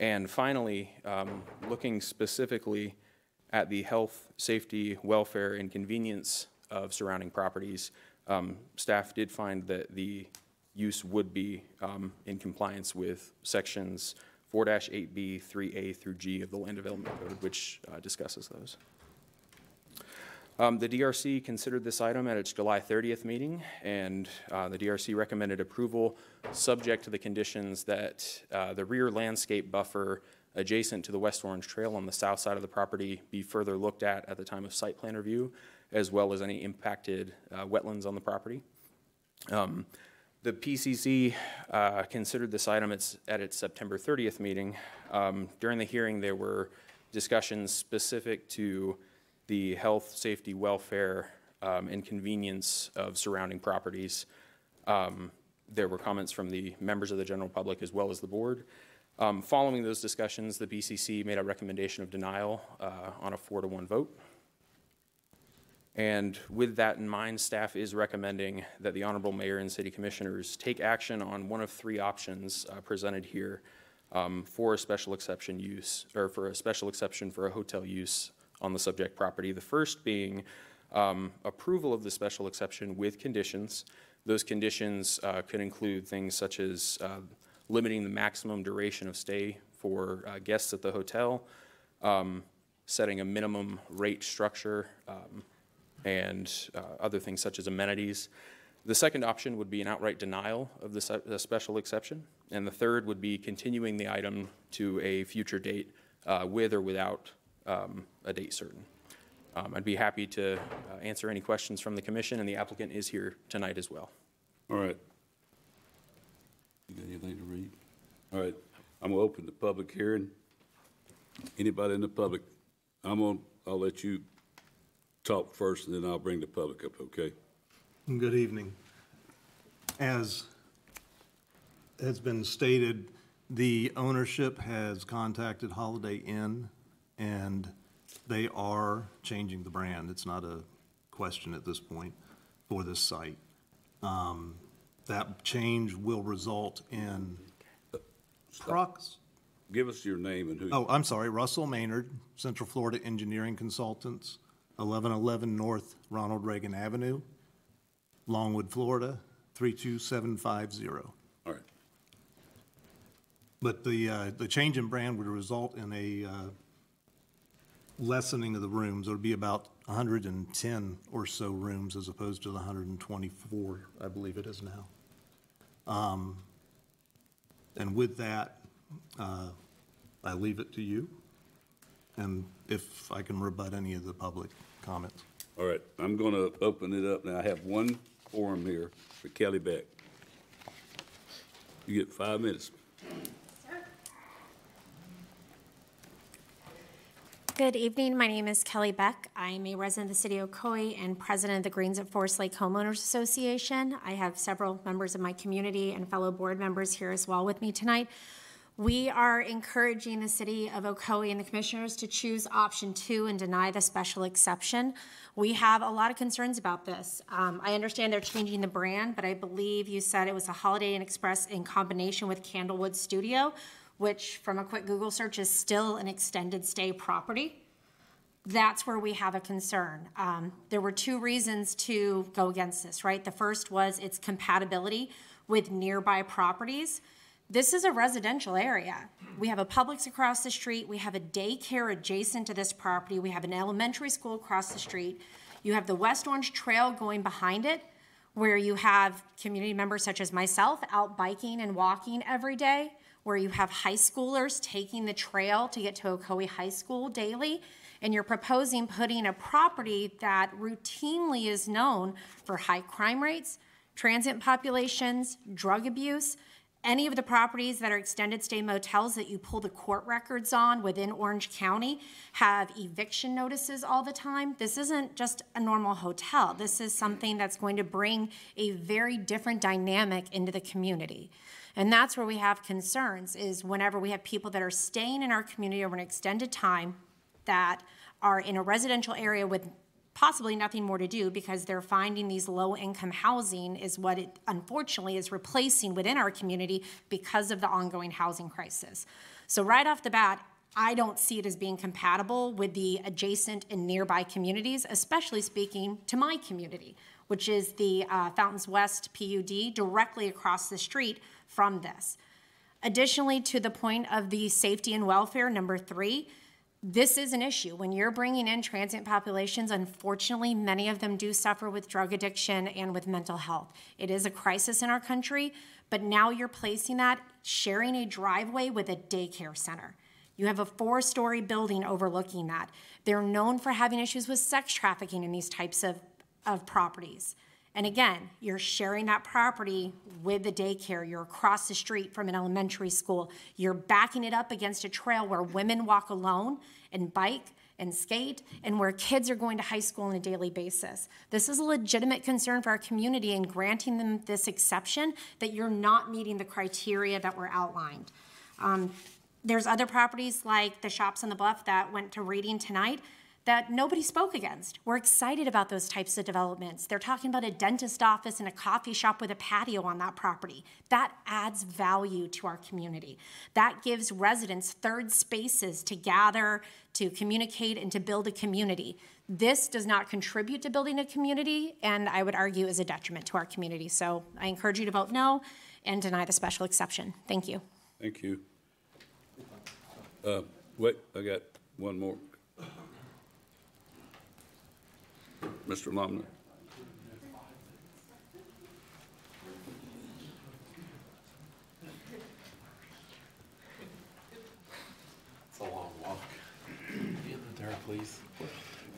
And finally, um, looking specifically at the health, safety, welfare, and convenience of surrounding properties, um, staff did find that the use would be um, in compliance with sections 4-8B, 3A through G of the Land Development Code, which uh, discusses those. Um, The DRC considered this item at its July 30th meeting, and uh, the DRC recommended approval, subject to the conditions that uh, the rear landscape buffer adjacent to the West Orange Trail on the south side of the property be further looked at at the time of site plan review, as well as any impacted uh, wetlands on the property. Um, The PCC uh, considered this item at its September 30th meeting. Um, During the hearing, there were discussions specific to the health, safety, welfare, um, and convenience of surrounding properties. Um, There were comments from the members of the general public as well as the board. Um, Following those discussions, the BCC made a recommendation of denial uh, on a four to one vote. And with that in mind, staff is recommending that the Honorable Mayor and City Commissioners take action on one of three options uh, presented here um, for a special exception use, or for a special exception for a hotel use on the subject property. The first being um, approval of the special exception with conditions. Those conditions uh, could include things such as uh, limiting the maximum duration of stay for uh, guests at the hotel, um, setting a minimum rate structure, um, and uh, other things such as amenities. The second option would be an outright denial of the, the special exception. And the third would be continuing the item to a future date uh, with or without um, a date certain. Um, I'd be happy to uh, answer any questions from the commission, and the applicant is here tonight as well. All right. You got anything to read? All right, I'm gonna open the public hearing. Anybody in the public? I'm gonna, I'll let you talk first, and then I'll bring the public up, okay? Good evening. As has been stated, the ownership has contacted Holiday Inn, and they are changing the brand. It's not a question at this point for this site. Um, That change will result in prox, Give us your name and who. oh, I'm sorry, Russell Maynard, Central Florida Engineering Consultants, 1111 North Ronald Reagan Avenue, Longwood, Florida, 32750. All right. But the, uh, the change in brand would result in a uh, lessening of the rooms. It would be about 110 or so rooms as opposed to the 124, I believe it is now. Um, And with that, uh, I leave it to you, and if I can rebut any of the public comments. All right, I'm gonna open it up now. I have one forum here for Kelly Beck. You get five minutes. Good evening. My name is Kelly Beck. I am a resident of the city of Ocoee and president of the Greens at Forest Lake Homeowners Association. I have several members of my community and fellow board members here as well with me tonight. We are encouraging the city of Ocoee and the commissioners to choose option two and deny the special exception. We have a lot of concerns about this. Um, I understand they're changing the brand, but I believe you said it was a Holiday Inn Express in combination with Candlewood Studio, which from a quick Google search is still an extended stay property that's where we have a concern. Um, there were two reasons to go against this, right? The first was its compatibility with nearby properties. This is a residential area. We have a Publix across the street. We have a daycare adjacent to this property. We have an elementary school across the street. You have the West Orange Trail going behind it, where you have community members such as myself out biking and walking every day, where you have high schoolers taking the trail to get to Ocoee High School daily and you're proposing putting a property that routinely is known for high crime rates, transient populations, drug abuse, any of the properties that are extended stay motels that you pull the court records on within Orange County have eviction notices all the time. This isn't just a normal hotel. This is something that's going to bring a very different dynamic into the community. And that's where we have concerns is whenever we have people that are staying in our community over an extended time that are in a residential area with possibly nothing more to do because they're finding these low-income housing is what it unfortunately is replacing within our community because of the ongoing housing crisis. So right off the bat, I don't see it as being compatible with the adjacent and nearby communities, especially speaking to my community, which is the uh, Fountains West PUD directly across the street from this. Additionally, to the point of the safety and welfare, number three, this is an issue. When you're bringing in transient populations, unfortunately, many of them do suffer with drug addiction and with mental health. It is a crisis in our country, but now you're placing that, sharing a driveway with a daycare center. You have a four story building overlooking that. They're known for having issues with sex trafficking in these types of, of properties. And again, you're sharing that property with the daycare. You're across the street from an elementary school. You're backing it up against a trail where women walk alone and bike and skate and where kids are going to high school on a daily basis. This is a legitimate concern for our community and granting them this exception that you're not meeting the criteria that were outlined. Um, there's other properties like the shops on the bluff that went to reading tonight that nobody spoke against. We're excited about those types of developments. They're talking about a dentist office and a coffee shop with a patio on that property. That adds value to our community. That gives residents third spaces to gather, to communicate, and to build a community. This does not contribute to building a community, and I would argue is a detriment to our community. So I encourage you to vote no and deny the special exception. Thank you. Thank you. Uh, Wait, I got one more. Mr. Lumley. It's a long walk. There, please.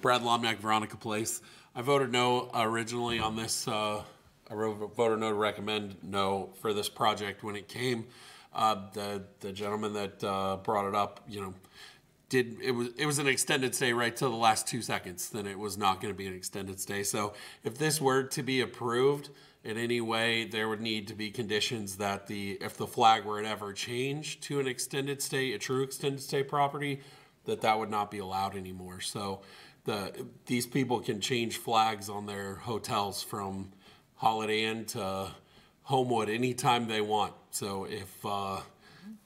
Brad Lomniak, Veronica Place. I voted no originally on this. Uh, I voted no to recommend no for this project when it came. Uh, the the gentleman that uh, brought it up, you know, did it was it was an extended stay right till the last two seconds. Then it was not going to be an extended stay. So if this were to be approved in any way, there would need to be conditions that the if the flag were to ever change to an extended stay, a true extended stay property, that that would not be allowed anymore. So the these people can change flags on their hotels from Holiday Inn to Homewood anytime they want. So if uh,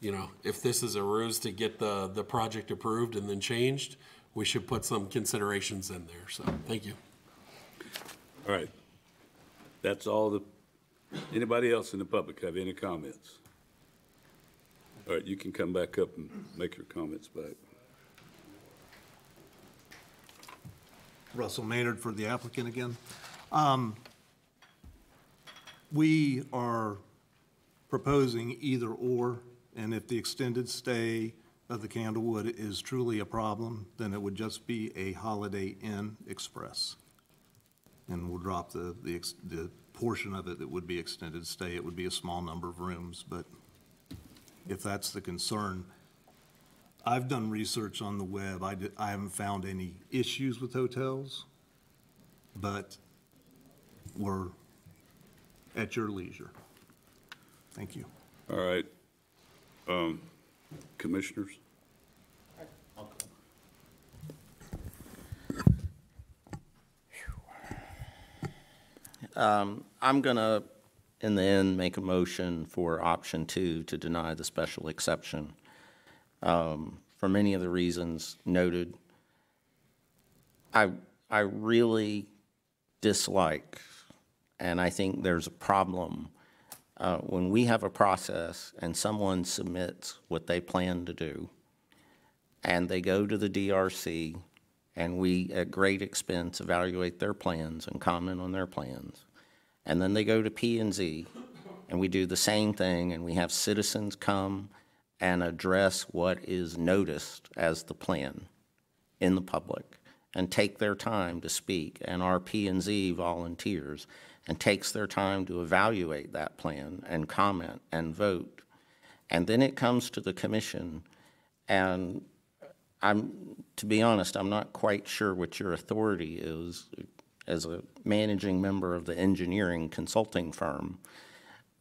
you know if this is a ruse to get the the project approved and then changed, we should put some considerations in there. So thank you. All right. That's all the, anybody else in the public have any comments? All right, you can come back up and make your comments back. Russell Maynard for the applicant again. Um, We are proposing either or, and if the extended stay of the Candlewood is truly a problem, then it would just be a Holiday Inn Express. And we'll drop the, the, the portion of it that would be extended stay. It would be a small number of rooms, but if that's the concern, I've done research on the web. I, di- I haven't found any issues with hotels, but we're at your leisure. Thank you. All right. Um, Commissioners? Um, I'm going to, in the end, make a motion for option two to deny the special exception. Um, For many of the reasons noted, I, I really dislike, and I think there's a problem, uh, when we have a process and someone submits what they plan to do, and they go to the DRC, and we, at great expense, evaluate their plans and comment on their plans. And then they go to P and we do the same thing, and we have citizens come and address what is noticed as the plan in the public, and take their time to speak, and our P and Z volunteers, and takes their time to evaluate that plan, and comment, and vote. And then it comes to the commission, and I'm, to be honest, I'm not quite sure what your authority is as a managing member of the engineering consulting firm.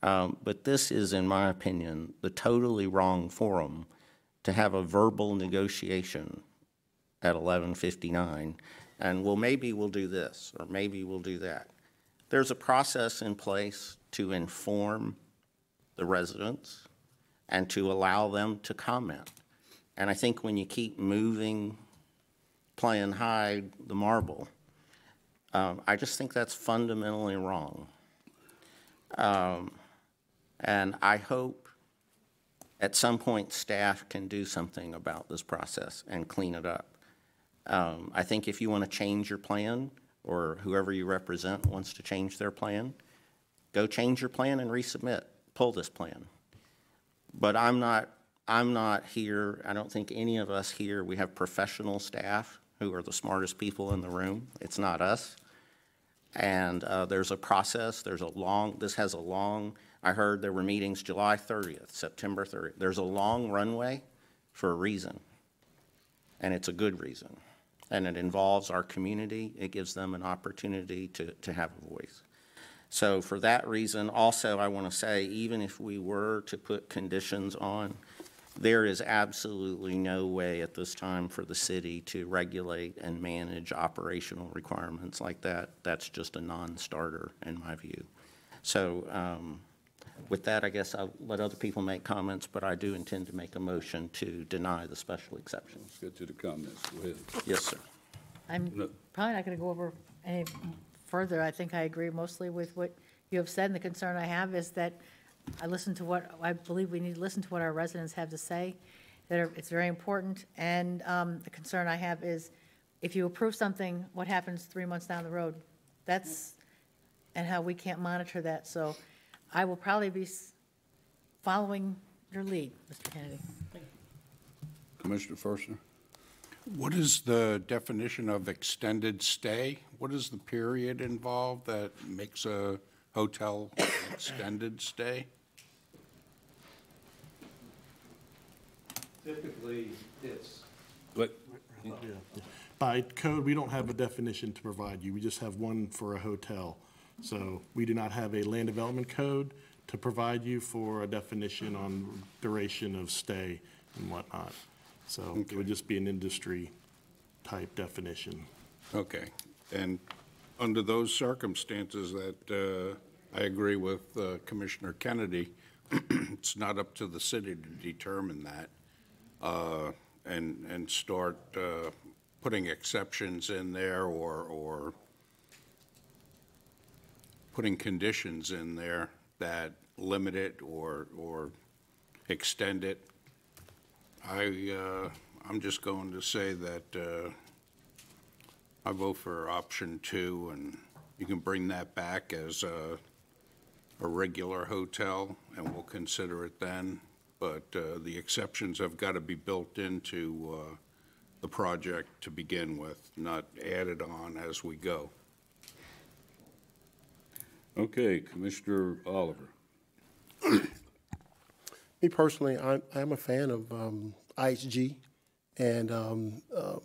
Um, but this is, in my opinion, the totally wrong forum to have a verbal negotiation at 11:59 and well, maybe we'll do this, or maybe we'll do that. There's a process in place to inform the residents and to allow them to comment. And I think when you keep moving, playing hide the marble, um, I just think that's fundamentally wrong. Um, and I hope at some point staff can do something about this process and clean it up. Um, I think if you want to change your plan, or whoever you represent wants to change their plan, go change your plan and resubmit, pull this plan. But I'm not, I'm not here, I don't think any of us here, we have professional staff who are the smartest people in the room. It's not us. And uh, there's a process, there's a long, this has a long, I heard there were meetings July 30th, September 30th. There's a long runway for a reason, and it's a good reason. And it involves our community, it gives them an opportunity to, to have a voice. So for that reason, also, I want to say, even if we were to put conditions on, there is absolutely no way at this time for the city to regulate and manage operational requirements like that. That's just a non-starter in my view. So um, with that, I guess I'll let other people make comments, but I do intend to make a motion to deny the special exception. Let's get to the comments. Go ahead. Yes, sir. I'm No. probably not going to go over any further. I think I agree mostly with what you have said, and the concern I have is that I listen to what, I believe we need to listen to what our residents have to say, that are- it's very important, and um, the concern I have is, if you approve something, what happens three months down the road? That's, and how we can't monitor that, so I will probably be following your lead, Mr. Kennedy. Commissioner Firstner? What is the definition of extended stay? What is the period involved that makes a hotel extended stay? Typically, it's. But, yeah. By code, we don't have a definition to provide you. We just have one for a hotel. So we do not have a land development code to provide you for a definition on duration of stay and whatnot. So it would just be an industry-type definition. Okay. And under those circumstances that, uh, I agree with uh, Commissioner Kennedy, <clears throat> it's not up to the city to determine that, uh, and, and start uh, putting exceptions in there or, or putting conditions in there that limit it or, or extend it. I, uh, I'm just going to say that uh, I vote for option two, and you can bring that back as a, a regular hotel, and we'll consider it then. But uh, the exceptions have got to be built into uh, the project to begin with, not added on as we go. Okay, Commissioner Oliver. <clears throat> Me personally, I'm, a fan of um, IHG and um, um,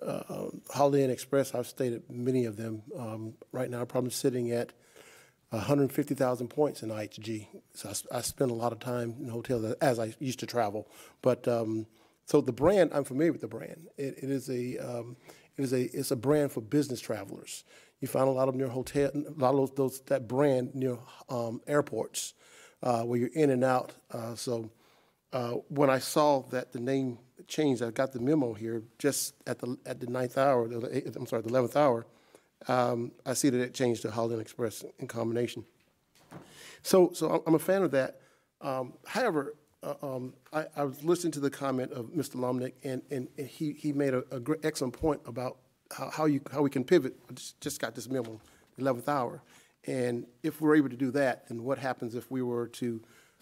uh, Holiday Inn Express. I've stayed at many of them. Um, right now, I'm probably sitting at 150,000 points in IHG. So I spend a lot of time in hotels as I used to travel. But um, so the brand, I'm familiar with the brand. It, it is a um, it is a it's a brand for business travelers. You find a lot of them near hotel, a lot of those, that brand near um, airports uh, where you're in and out. Uh, so uh, when I saw that the name changed, I got the memo here just at the at the ninth hour. The, eighth- I'm sorry, the eleventh hour. Um, I see that it changed to Holiday Express in combination. So, so I'm- a fan of that. Um, however, uh, um, I, I was listening to the comment of Mr. Lomnick, and, and and he, he made a, a excellent point about how, how you how we can pivot. I just, just got this memo, 11th hour, and if we're able to do that, then what happens if we were to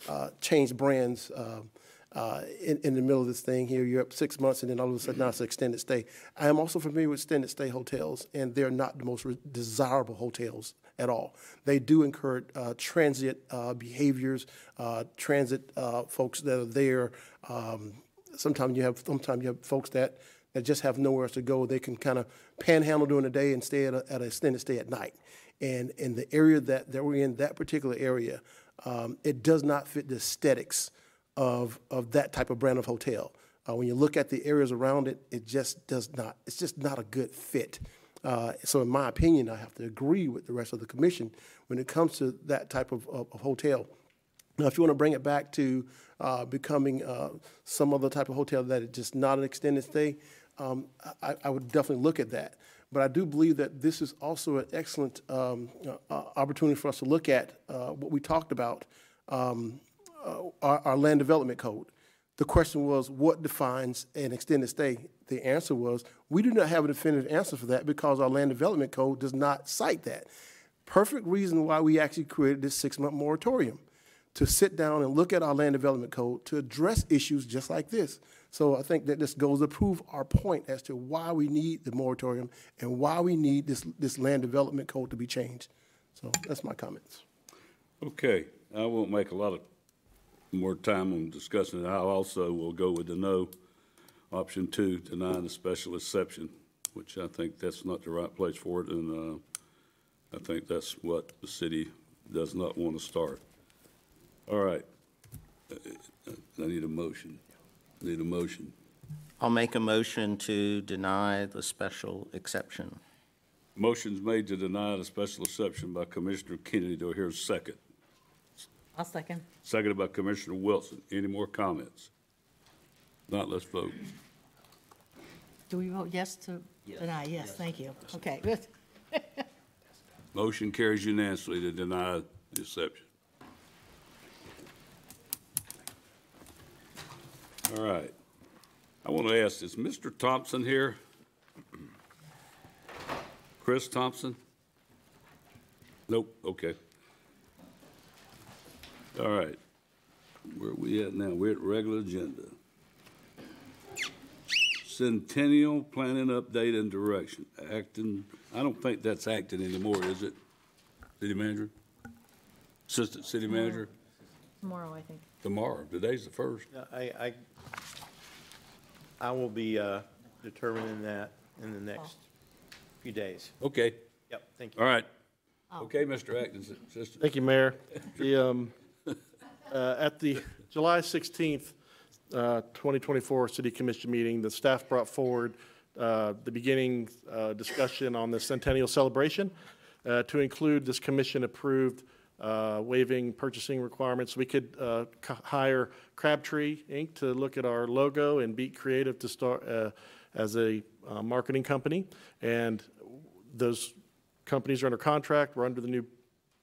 uh, change brands? Uh, uh, in, in the middle of this thing here, you're up six months, and then all of a sudden now it's an extended stay. I am also familiar with extended stay hotels, and they're not the most desirable hotels at all. They do incur uh, uh, behaviors, uh, transit uh, folks that are there. Um, sometimes you have sometimes you have folks that, that just have nowhere else to go. They can kind of panhandle during the day and stay at, a, at an extended stay at night. And in the area that, that we're in, that particular area, um, it does not fit the aesthetics of, of that type of brand of hotel. Uh, when you look at the areas around it, it just does not, it's just not a good fit. Uh, so in my opinion, I have to agree with the rest of the commission when it comes to that type of, of, of hotel. Now, if you want to bring it back to uh, becoming uh, some other type of hotel that is just not an extended stay, um, I, I would definitely look at that. But I do believe that this is also an excellent um, uh, opportunity for us to look at uh, what we talked about, um, uh, our, our land development code. The question was, what defines an extended stay? The answer was, we do not have a definitive answer for that because our land development code does not cite that. Perfect reason why we actually created this six-month moratorium to sit down and look at our land development code to address issues just like this. So I think that this goes to prove our point as to why we need the moratorium and why we need this, this land development code to be changed. So that's my comments. Okay, I won't make a lot of more time on discussing it. I also will go with the no, option two, denying the special exception, which I think that's not the right place for it, and, uh, I think that's what the city does not want to start. All right. I need a motion. Need a motion. I'll make a motion to deny the special exception. Motion's made to deny the special exception by Commissioner Kennedy. Do I hear a second? I'll second. Seconded by Commissioner Wilsen. Any more comments? Not, let's vote. Do we vote yes to deny? Yes, thank you. Okay, good. <laughs> Motion carries unanimously to deny the exception. All right. I want to ask, is Mr. Thompson here? Chris Thompson? Nope, okay. All right. Where are we at now? We're at regular agenda. Centennial Planning Update and Direction. Acting, I don't think that's acting anymore, is it? City Manager? Assistant City Manager? Tomorrow, I think. Tomorrow, today's the first. I, I, I will be uh, determining that in the next few days. Okay, Yep, thank you. all right. Okay, Mr. Atkins, Assistant. Thank you, Mayor. <laughs> The, um, uh, At the July 16th, uh, 2024 City Commission meeting, the staff brought forward uh, the beginning uh, discussion on the centennial celebration uh, to include this commission-approved uh, waiving purchasing requirements. We could uh, hire Crabtree Inc. to look at our logo and Beat Creative to start uh, as a uh, marketing company. And those companies are under contract, we're under the new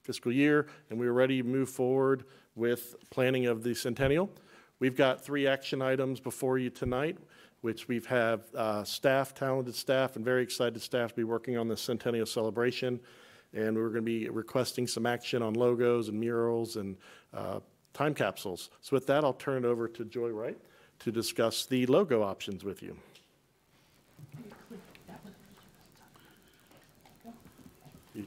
fiscal year, and we are ready to move forward with planning of the centennial. We've got three action items before you tonight, which we've have uh, staff, talented staff, and very excited staff to be working on the centennial celebration. And we're going to be requesting some action on logos and murals and uh, time capsules. So with that, I'll turn it over to Joy Wright to discuss the logo options with you. You.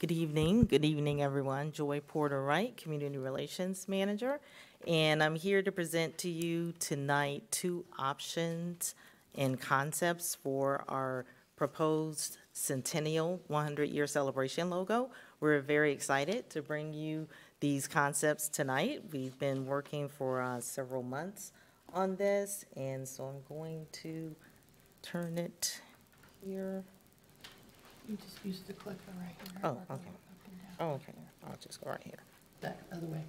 Good evening. Good evening, everyone. Joy Porter Wright, Community Relations Manager. And I'm here to present to you tonight two options and concepts for our proposed Centennial 100-Year Celebration logo. We're very excited to bring you these concepts tonight. We've been working for uh, several months on this, and so I'm going to turn it here. You just use the clicker right here. Oh, okay. Oh, okay. I'll just go right here. That other way.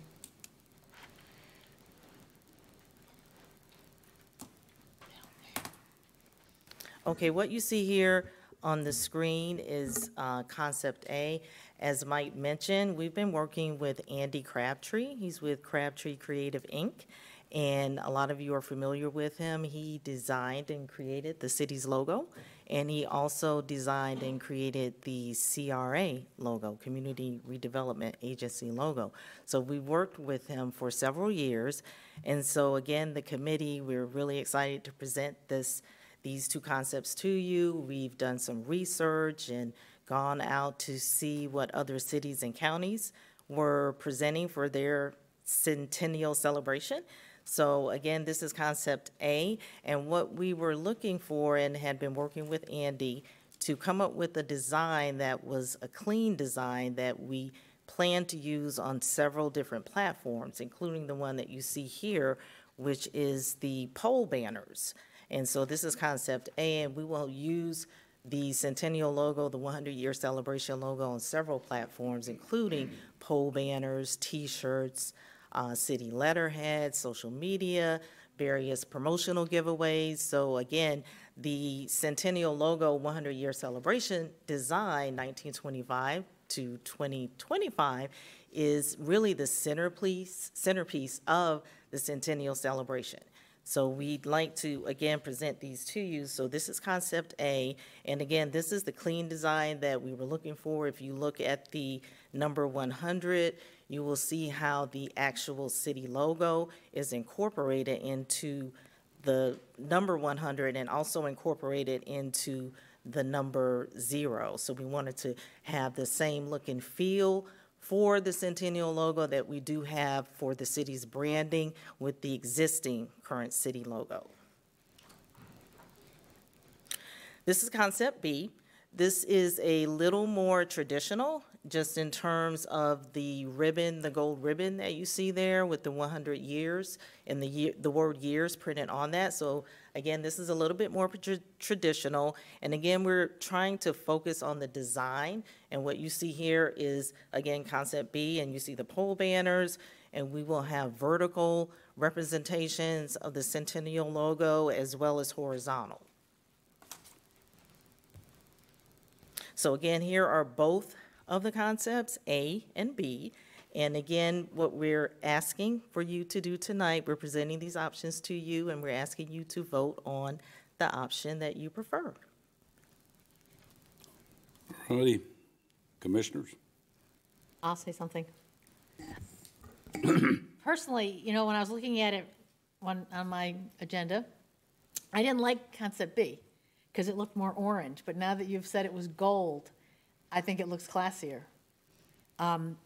Okay, what you see here on the screen is uh, Concept A. As Mike mentioned, we've been working with Andy Crabtree. He's with Crabtree Creative Inc., and a lot of you are familiar with him. He designed and created the city's logo, and he also designed and created the CRA logo, Community Redevelopment Agency logo. So we worked with him for several years, and so again, the committee, we're really excited to present this these two concepts to you. We've done some research and gone out to see what other cities and counties were presenting for their centennial celebration. So again, this is concept A, and what we were looking for and had been working with Andy to come up with a design that was a clean design that we plan to use on several different platforms, including the one that you see here, which is the pole banners. And so this is concept A, and we will use the Centennial logo, the 100-year celebration logo on several platforms, including pole banners, T-shirts, uh, city letterhead, social media, various promotional giveaways. So again, the Centennial logo 100-year celebration design, 1925 to 2025, is really the centerpiece, centerpiece of the Centennial celebration. So we'd like to, again, present these to you. So this is concept A, and again, this is the clean design that we were looking for. If you look at the number 100, you will see how the actual city logo is incorporated into the number 100 and also incorporated into the number zero. So we wanted to have the same look and feel for the Centennial logo that we do have for the city's branding with the existing current city logo. This is concept B. This is a little more traditional, just in terms of the ribbon, the gold ribbon that you see there with the 100 years and the year, the word years printed on that. So again, this is a little bit more tra- traditional. And again, we're trying to focus on the design. And what you see here is, again, concept B, and you see the pole banners, and we will have vertical representations of the Centennial logo as well as horizontal. So again, here are both of the concepts, A and B. And again, what we're asking for you to do tonight, we're presenting these options to you, and we're asking you to vote on the option that you prefer. Righty, commissioners? I'll say something. Personally, you know, when I was looking at it on, on my agenda, I didn't like concept B because it looked more orange, but now that you've said it was gold, I think it looks classier. Um,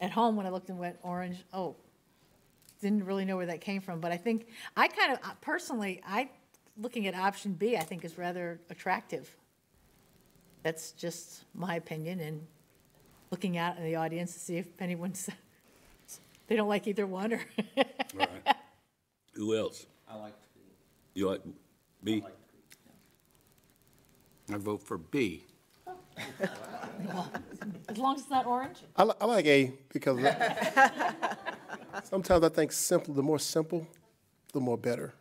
at home, when I looked and went orange, oh, didn't really know where that came from. But I think I kind of personally, I looking at option B, I think is rather attractive. That's just my opinion, and looking out in the audience to see if anyone's they don't like either one or. <laughs> Who else? I like You like B? I vote for B. As long as it's not orange? I, li- I like A because <laughs> sometimes I think simple, the more simple, the more better.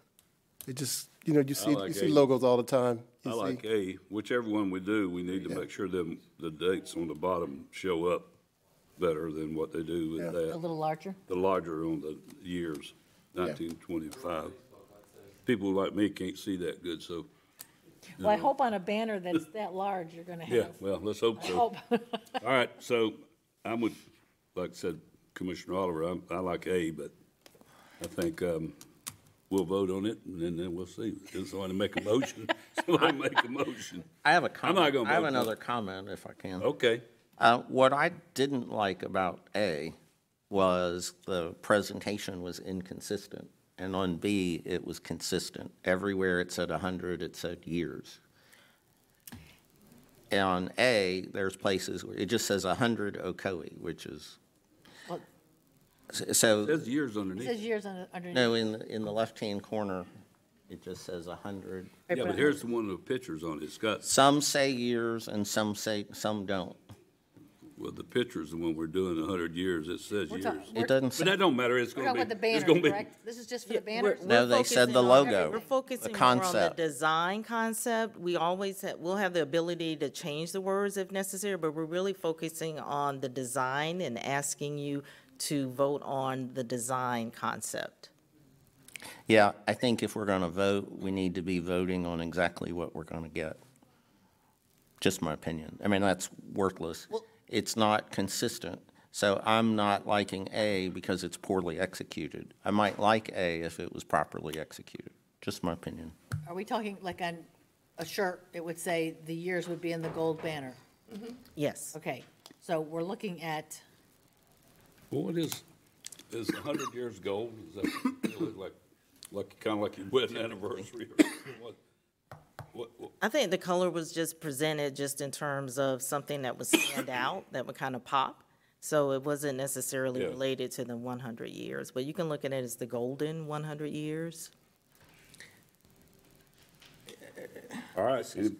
It just, you know, you see, like you see A. logos all the time. I see- like A. Whichever one we do, we need to make sure them, the dates on the bottom show up better than what they do with that. A that. little larger? The larger on the years, nineteen twenty-five. People like me can't see that good, so, Well, I hope on a banner that's <laughs> that large, you're gonna yeah, have. well, let's hope I so. hope. <laughs> All right, so I'm with, like I said, Commissioner Oliver, I'm, I like A, but I think, um, we'll vote on it and then, then we'll see. Can somebody make a motion? <laughs> Somebody make a motion. I have a I'm not comment. gonna I have vote for it. another comment, if I can. Okay. Uh, What I didn't like about A was the presentation was inconsistent, and on B, it was consistent. Everywhere it said 100, it said years. And on A, there's places where it just says 100 Ocoee, which is, Well- so. It says years It underneath. says years under- underneath. No, in, the- in the left-hand corner, it just says 100. Yeah, but here's the one with the pictures on it. It's got, Some say years and some say, some don't. Well, the picture's the one we're doing, a hundred years, it says We're years. talking- It doesn't But say. that don't matter, it's We're gonna talking be, about the it's banner, gonna be, correct? This is just for the Yeah, banner? we're- No, they said focusing the on- logo, We're the focusing more on the concept. design concept. We always, have- we'll have the ability to change the words if necessary, but we're really focusing on the design and asking you to vote on the design concept. Yeah, I think if we're going to vote, we need to be voting on exactly what we're going to get. Just my opinion. I mean, that's worthless. It's not consistent. So I'm not liking A because it's poorly executed. I might like A if it was properly executed. Just my opinion. Are we talking like on a shirt, it would say the years would be in the gold banner? Mm-hmm. Yes. Okay, so we're looking at, well, what is, is a hundred years gold? Does that it look like, like, kinda like your wedding anniversary or what? What, what, I think the color was just presented just in terms of something that would stand <coughs> out, that would kind of pop. So it wasn't necessarily Yeah. related to the 100 years, but you can look at it as the golden 100 years. All right, any-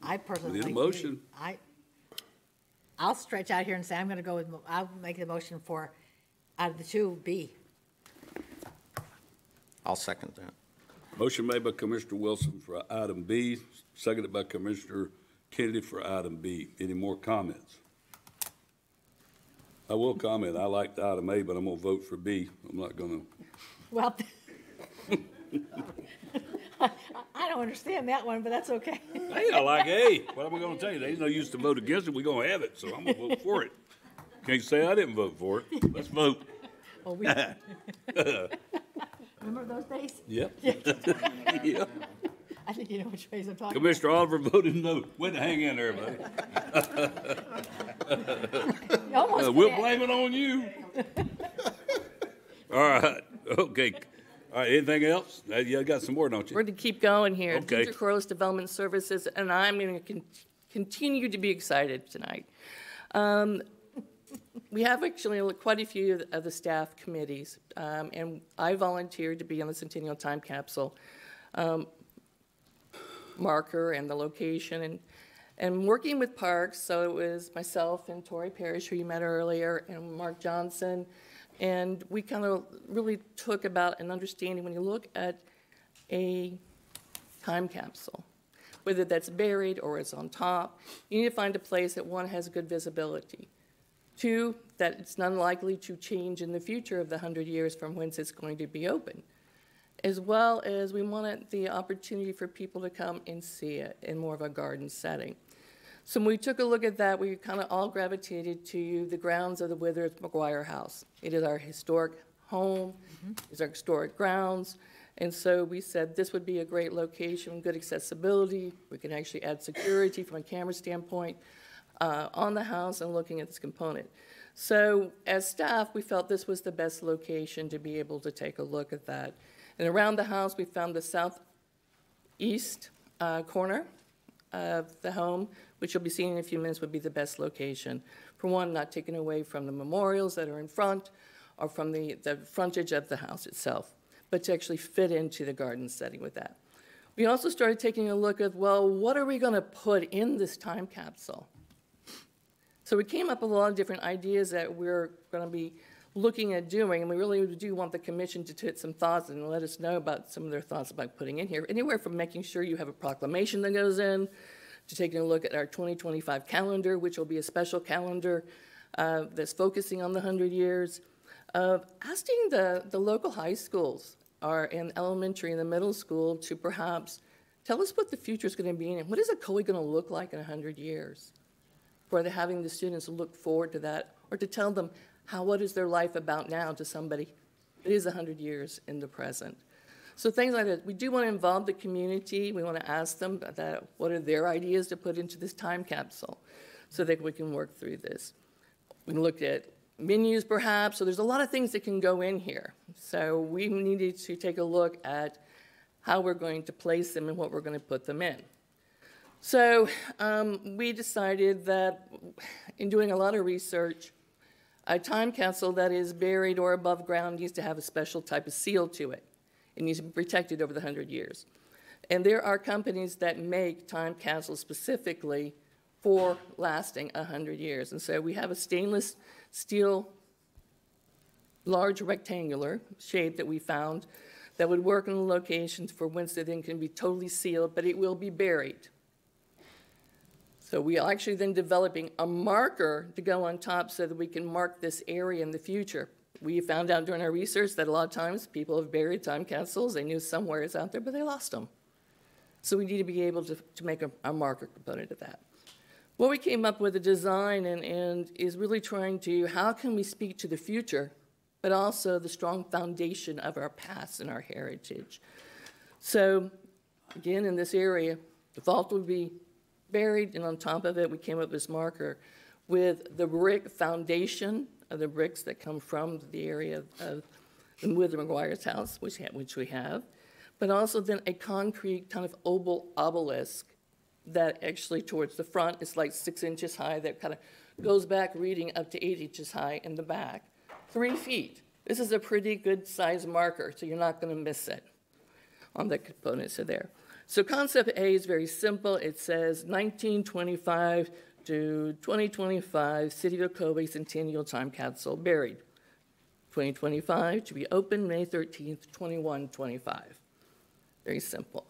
I personally Need a motion? I, I'll stretch out here and say I'm gonna go with, I'll make the motion for, out of the two, B. I'll second that. Motion made by Commissioner Wilsen for item B, seconded by Commissioner Kennedy for item B. Any more comments? I will comment, I liked item A, but I'm gonna vote for B. I'm not gonna, Well, <laughs> I don't understand that one, but that's okay. hey, I like A. What am I gonna tell you? There's no use to vote against it, We're gonna have it, so I'm gonna vote for it. Can't say I didn't vote for it. Let's vote. Oh, we- <laughs> Remember those days? Yep. <laughs> Yep. I think you know which ways I'm talking. about. Commissioner Oliver voted no. Way to hang in there, buddy. <laughs> Almost Uh, We'll blame it on you. <laughs> All right, okay. All right, anything else? Uh, You got some more, don't you? We're going to keep going here. Okay. Deidre Crows Development Services, and I'm going to continue to be excited tonight. Um, We have actually quite a few of the- staff committees, um, and I volunteered to be on the Centennial Time Capsule um, marker and the location, and, and working with parks, so it was myself and Tori Parrish, who you met earlier, and Mark Johnson, and we kind of really took about an understanding, when you look at a time capsule, whether that's buried or it's on top, you need to find a place that, one, has good visibility. Two, that it's not likely to change in the future of the 100 years from whence it's going to be open. As well as we wanted the opportunity for people to come and see it in more of a garden setting. So when we took a look at that, we kind of all gravitated to the grounds of the Withers Maguire House. It is our historic home, mm-hmm. it's our historic grounds, and so we said this would be a great location, good accessibility, we can actually add security from a camera standpoint uh, on the house and looking at this component. So as staff, we felt this was the best location to be able to take a look at that. And around the house, we found the southeast uh, corner of the home, which you'll be seeing in a few minutes would be the best location. For one, not taken away from the memorials that are in front or from the, the frontage of the house itself, but to actually fit into the garden setting with that. We also started taking a look at, well, what are we going to put in this time capsule? So we came up with a lot of different ideas that we're going to be looking at doing, and we really do want the commission to put some thoughts and let us know about some of their thoughts about putting in here. Anywhere from making sure you have a proclamation that goes in, to taking a look at our 2025 calendar, which will be a special calendar uh, that's focusing on the 100 years, of asking the, the local high schools or in elementary and the middle school to perhaps tell us what the future is going to be and what is Ocoee going to look like in 100 years the, having the students look forward to that or to tell them how what is their life about now to somebody that is 100 years in the present. So things like that. We do want to involve the community. We want to ask them that what are their ideas to put into this time capsule so that we can work through this. We can look at menus perhaps. So there's a lot of things that can go in here. So we needed to take a look at how we're going to place them and what we're going to put them in. So um, we decided that in doing a lot of research, a time capsule that is buried or above ground needs to have a special type of seal to it. It needs to be protected over the 100 years. And there are companies that make time capsules specifically for lasting 100 years. And so we have a stainless steel, large rectangular shape that we found that would work in the locations for whence the thing can be totally sealed, but it will be buried. So we are actually then developing a marker to go on top so that we can mark this area in the future. We found out during our research that a lot of times people have buried time capsules. They knew somewhere it's out there, but they lost them. So we need to be able to, to make a, a marker component of that. What we came up with a design and, and is really trying to, how can we speak to the future, but also the strong foundation of our past and our heritage. So again, in this area, the vault would be buried, and on top of it, we came up with this marker with the brick foundation of the bricks that come from the area of, the Wither Maguire's house, which, which we have, but also then a concrete kind of oval obelisk that actually towards the front is like six inches high that kind of goes back reading up to eight inches high in the back. Three feet. This is a pretty good size marker, so you're not going to miss it on the components of there. So concept A is very simple. It says 1925 to 2025 City of Ocoee Centennial Time Capsule buried. 2025 to be open May 13th, 2125. Very simple.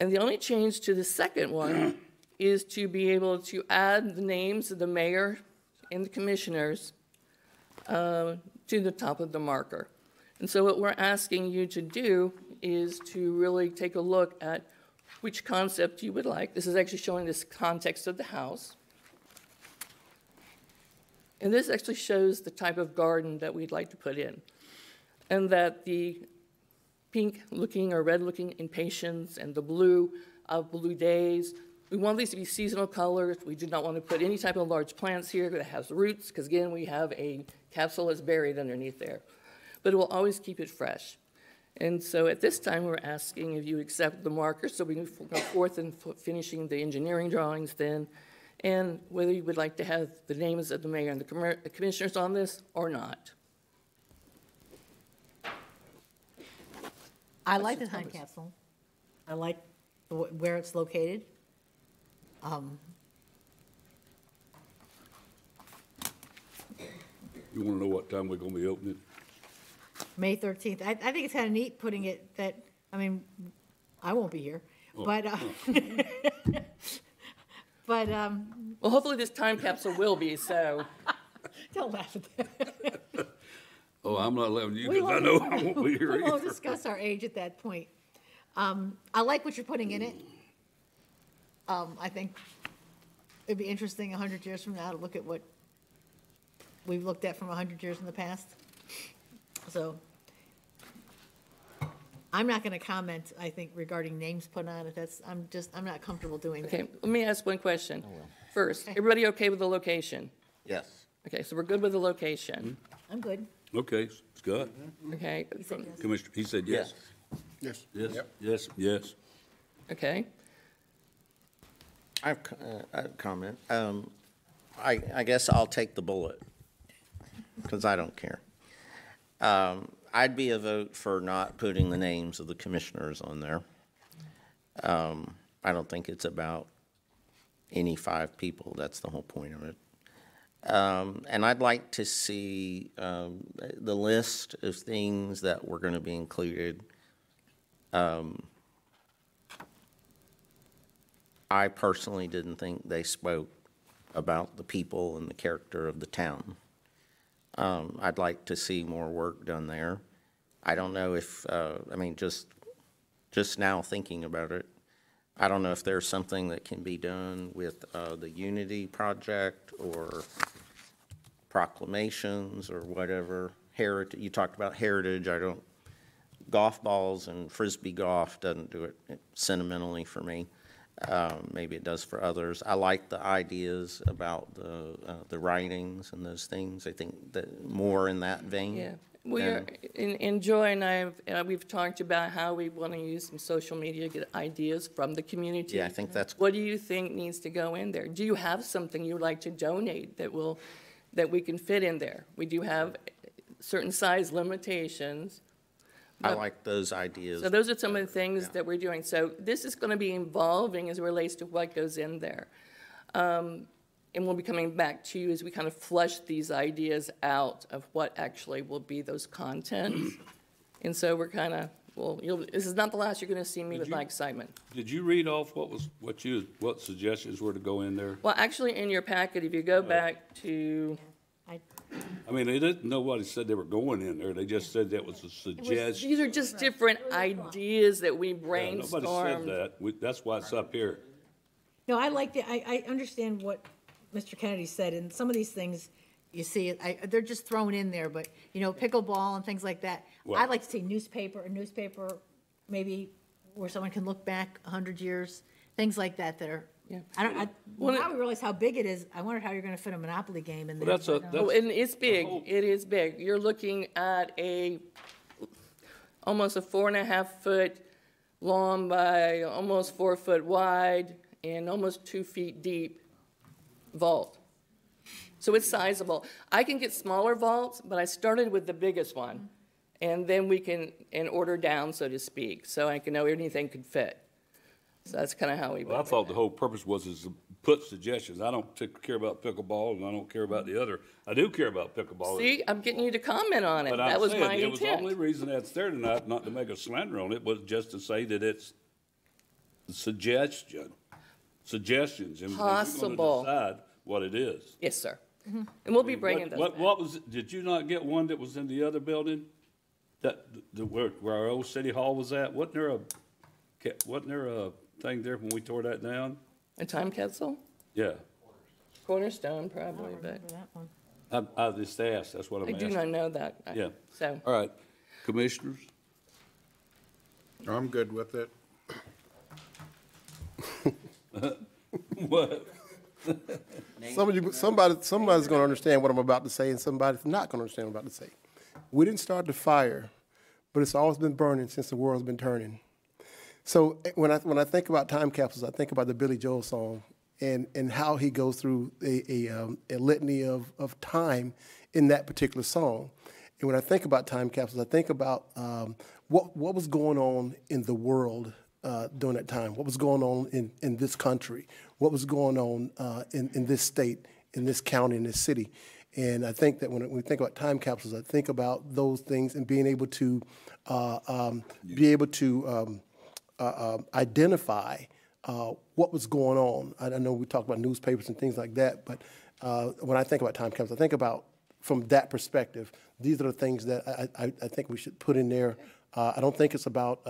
And the only change to the second one <clears throat> is to be able to add the names of the mayor and the commissioners uh, to the top of the marker. And so what we're asking you to do is to really take a look at which concept you would like. This is actually showing this context of the house. And this actually shows the type of garden that we'd like to put in. And that the pink looking or red looking impatiens and the blue of blue daze, we want these to be seasonal colors. We do not want to put any type of large plants here that has roots, because again, we have a capsule that's buried underneath there. But it will always keep it fresh. And so at this time, we're asking if you accept the marker so we can go forth and finishing the engineering drawings then, and whether you would like to have the names of the mayor and the commer- the commissioners on this or not. I like the time capsule. I like the wh- where it's located. Um, You want to know what time we're going to be opening? May 13th. I, I think it's kind of neat putting it that, I mean, I won't be here, but, uh, <laughs> but, um, Well, hopefully this time capsule will be, so. <laughs> don't laugh at that. <laughs> Oh, I'm not letting you, We because I won't- know I won't be here We won't either. discuss our age at that point. Um, I like what you're putting in it. Um, I think it'd be interesting a hundred years from now to look at what we've looked at from a hundred years in the past. So I'm not gonna comment, I think, regarding names put on it. That's, I'm just, I'm not comfortable doing that. Okay, let me ask one question. First, everybody okay with the location? Yes. Okay, so we're good with the location, I'm good. Okay, Scott? okay? Commissioner, he said yes. Yes. Yes, yes, yes. Okay, I have co- uh, I have a comment. Um, I, I guess I'll take the bullet, because I don't care. Um, I'd be a vote for not putting the names of the commissioners on there. Um, I don't think it's about any five people, that's the whole point of it. Um, and I'd like to see, um, the list of things that were gonna be included. Um, I personally didn't think they spoke about the people and the character of the town. Um, I'd like to see more work done there. I don't know if, uh, I mean, just, just now thinking about it, I don't know if there's something that can be done with, uh, the Unity project or proclamations or whatever. Heritage, you talked about heritage, I don't, golf balls and frisbee golf doesn't do it sentimentally for me. Um, maybe it does for others. I like the ideas about the, uh, the writings and those things. I think that more in that vein. yeah. We are, in, in Joy and I, have- uh, we've talked about how we want to use some social media, to get ideas from the community. Yeah, I think that's, What do you think needs to go in there? Do you have something you'd like to donate that will, that we can fit in there? We do have certain size limitations. I like those ideas. So those are some of the things that we're doing. So this is going to be evolving as it relates to what goes in there. Um, And we'll be coming back to you as we kind of flush these ideas out of what actually will be those contents. <clears throat> And so we're kind of, well, you'll, this is not the last you're going to see me with my excitement. Did you read off what was, what you, what suggestions were to go in there? Well, actually, in your packet, if you go back to, I mean, they didn't, nobody said they were going in there, they just said that was a it was- suggestion. these are just different ideas that we Yeah, Nobody said brainstormed. that, We- that's why it's up here. No, I like the, I, I understand what Mr. Kennedy said, and some of these things, you see, I, they're just thrown in there, but, you know, pickleball and things like that. Well- I'd like to see newspaper, a newspaper, maybe where someone can look back a hundred years, things like that that are, I don't, I, Well, now we realize how big it is, I wondered how you're gonna fit a Monopoly game in there. Well, that's a- but, uh, Oh, and it's big, it is big. You're looking at a, almost a four and a half foot long by almost four foot wide and almost two feet deep vault. So it's sizable. I can get smaller vaults, but I started with the biggest one. And then we can, and order down, so to speak, so I can know anything could fit. So that's kind of how we. Well, I thought the whole purpose was is to put suggestions. I don't t- care about pickleball and I don't care about the other. I do care about pickleball. See, I'm getting you to comment on it. But I'm That was saying, my It was the only reason that's there tonight, not to make a slander on it, but just to say that it's suggestion, suggestions. and Possible. Decide what it is. Yes, sir. Mm-hmm. And we'll be bringing What- those What, back. what was, did you not get one that was in the other building? That, the, where, where our old city hall was at? Wasn't there a, wasn't there a thing there when we tore that down? A time capsule? Yeah. Cornerstone, probably, but I, I just asked, that's what I'm I asking. do not know that. I- Yeah. So, All right, commissioners? I'm good with it. <laughs> What? Some of you, somebody, somebody's gonna understand what I'm about to say, and somebody's not gonna understand what I'm about to say. We didn't start the fire, but it's always been burning since the world's been turning. So eh, when I, when I think about time capsules, I think about the Billy Joel song and, and how he goes through a, a, um, a litany of, of time in that particular song. And when I think about time capsules, I think about um, what, what was going on in the world uh, during that time, what was going on in, in this country, what was going on uh, in, in this state, in this county, in this city. And I think that when we think about time capsules, I think about those things and being able to uh, um, be able to um, uh, um, identify uh, what was going on. I, I know we talk about newspapers and things like that, but uh, when I think about time capsules, I think about from that perspective. These are the things that I, I, I think we should put in there. Uh, I don't think it's about,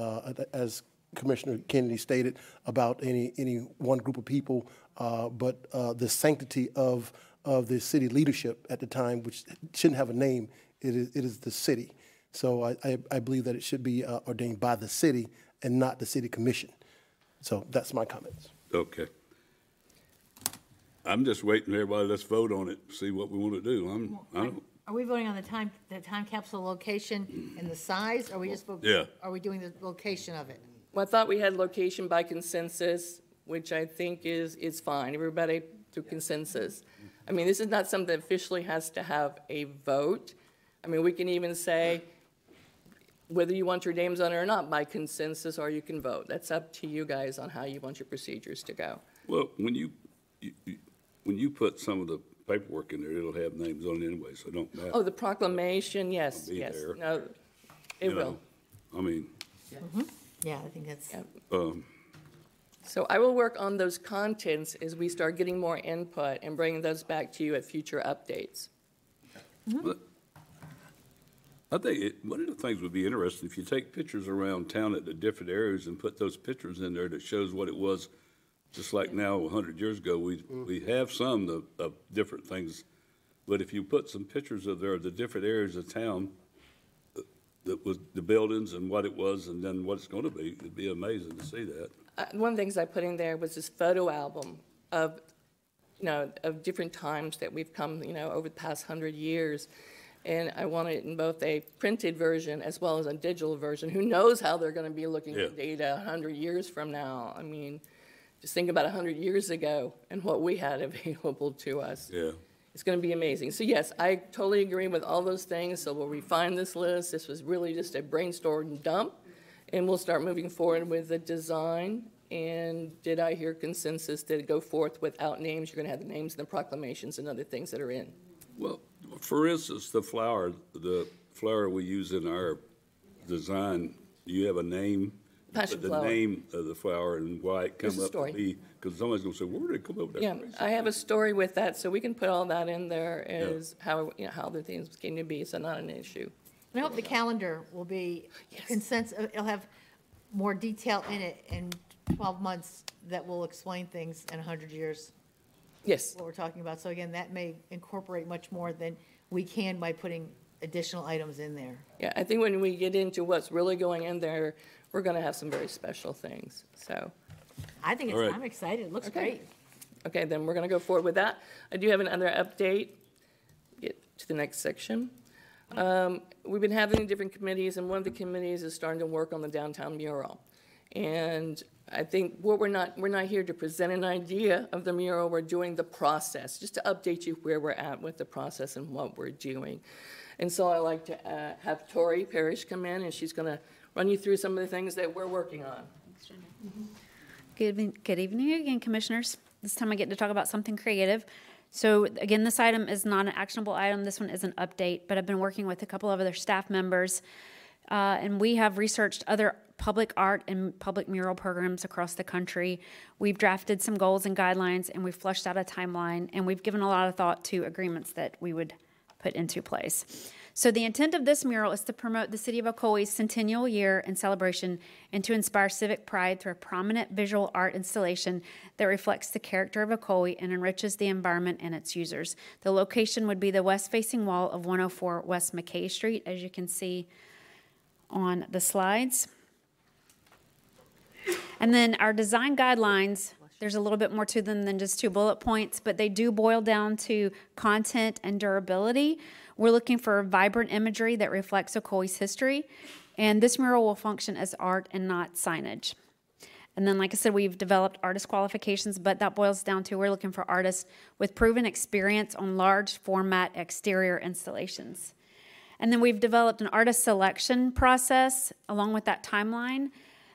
as Commissioner Kennedy stated, about any any one group of people, uh, but uh, the sanctity of of the city leadership at the time, which shouldn't have a name. It is it is the city. So I, I, I believe that it should be uh, ordained by the city and not the city commission. So that's my comments. Okay. I'm just waiting, everybody, let's vote on it, see what we want to do. I'm, I don't, Are we voting on the time, the time capsule location and the size, or are we just? vote- Yeah. Are we doing the location of it? well, I thought we had location by consensus, which I think is, is fine. Everybody through consensus. I mean, this is not something that officially has to have a vote. I mean, we can even say whether you want your names on it or not by consensus, or you can vote. That's up to you guys on how you want your procedures to go. well, when you, you- you- when you put some of the paperwork in there, it'll have names on it anyway, so it don't matter. Oh, the proclamation, yes, Be yes. there. No, it you will. know. I mean, Yeah, I think that's. um, So I will work on those contents as we start getting more input and bringing those back to you at future updates. but I think it, one of the things would be interesting, if you take pictures around town at the different areas and put those pictures in there that shows what it was, just like now, hundred years ago, we, we have some of, of different things. But if you put some pictures of there, the different areas of town, uh, that was the buildings and what it was and then what it's gonna be, it'd be amazing to see that. Uh, One of the things I put in there was this photo album of, you know, of different times that we've come, you know, over the past hundred years. And I want it in both a printed version as well as a digital version. Who knows how they're gonna be looking Yeah. at data hundred years from now? I mean, just think about hundred years ago and what we had <laughs> available to us. Yeah. It's going to be amazing. So yes, I totally agree with all those things. So we'll refine this list. This was really just a brainstorm dump. And we'll start moving forward with the design. And did I hear consensus it go forth without names? You're going to have the names and the proclamations and other things that are in. Well, for instance, the flower, the flower we use in our design, do you have a name? Passion Put flower. The name of the flower and why it There's come a up to story. be, because somebody's gonna say, where did it come up with Yeah, that? I have a story with that, so we can put all that in there as how, you know, how the things came to be, so not an issue. I hope the calendar will be consensus, uh, it'll have more detail in it in twelve months that will explain things in a hundred years. Yes. What we're talking about. So again, that may incorporate much more than we can by putting additional items in there. Yeah, I think when we get into what's really going in there, we're going to have some very special things, so. I think it's, right. I'm excited. It looks Okay. great. Okay, then we're going to go forward with that. I do have another update. Get to the next section. Um, We've been having different committees, and one of the committees is starting to work on the downtown mural. And I think what we're not, we're not here to present an idea of the mural, we're doing the process, just to update you where we're at with the process and what we're doing. And so I'd like to uh, have Tori Parrish come in, and she's going to run you through some of the things that we're working on. Good evening, good evening again, Commissioners. This time I get to talk about something creative. So again, this item is not an actionable item. This one is an update, but I've been working with a couple of other staff members. uh, And we have researched other public art and public mural programs across the country. We've drafted some goals and guidelines, and we've fleshed out a timeline, and we've given a lot of thought to agreements that we would put into place. So the intent of this mural is to promote the city of Ocoee's centennial year and celebration and to inspire civic pride through a prominent visual art installation that reflects the character of Ocoee and enriches the environment and its users. The location would be the west-facing wall of 104 West McKey Street, as you can see on the slides. And then our design guidelines, there's a little bit more to them than just two bullet points, but they do boil down to content and durability. We're looking for vibrant imagery that reflects Ocoee's history, and this mural will function as art and not signage. And then, like I said, we've developed artist qualifications, but that boils down to we're looking for artists with proven experience on large format exterior installations. And then we've developed an artist selection process along with that timeline.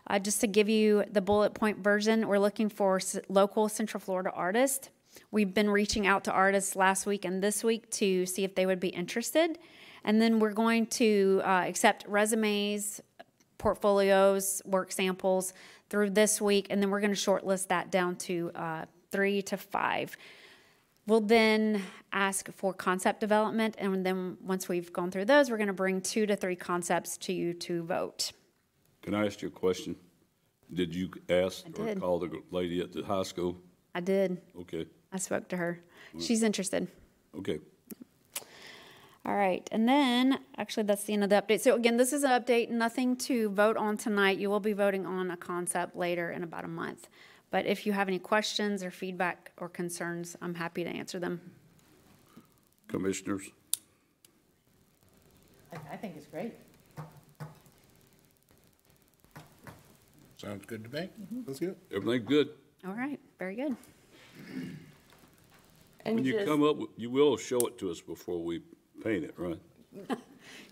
Uh, just to give you the bullet point version, we're looking for local Central Florida artists. We've been reaching out to artists last week and this week to see if they would be interested. And then we're going to uh, accept resumes, portfolios, work samples through this week, and then we're going to shortlist that down to uh, three to five. We'll then ask for concept development, and then once we've gone through those, we're going to bring two to three concepts to you to vote. Can I ask you a question? Did you ask I or did. call the lady at the high school? I did. Okay, I spoke to her. She's interested. okay. All right, and then, actually, that's the end of the update. So again, this is an update, nothing to vote on tonight. You will be voting on a concept later in about a month. But if you have any questions or feedback or concerns, I'm happy to answer them. Commissioners? I, I think it's great. Sounds good to me. Mm-hmm. That's good. Everything good? All right, very good. And When you just- come up, with- you will show it to us before we paint it, right? <laughs>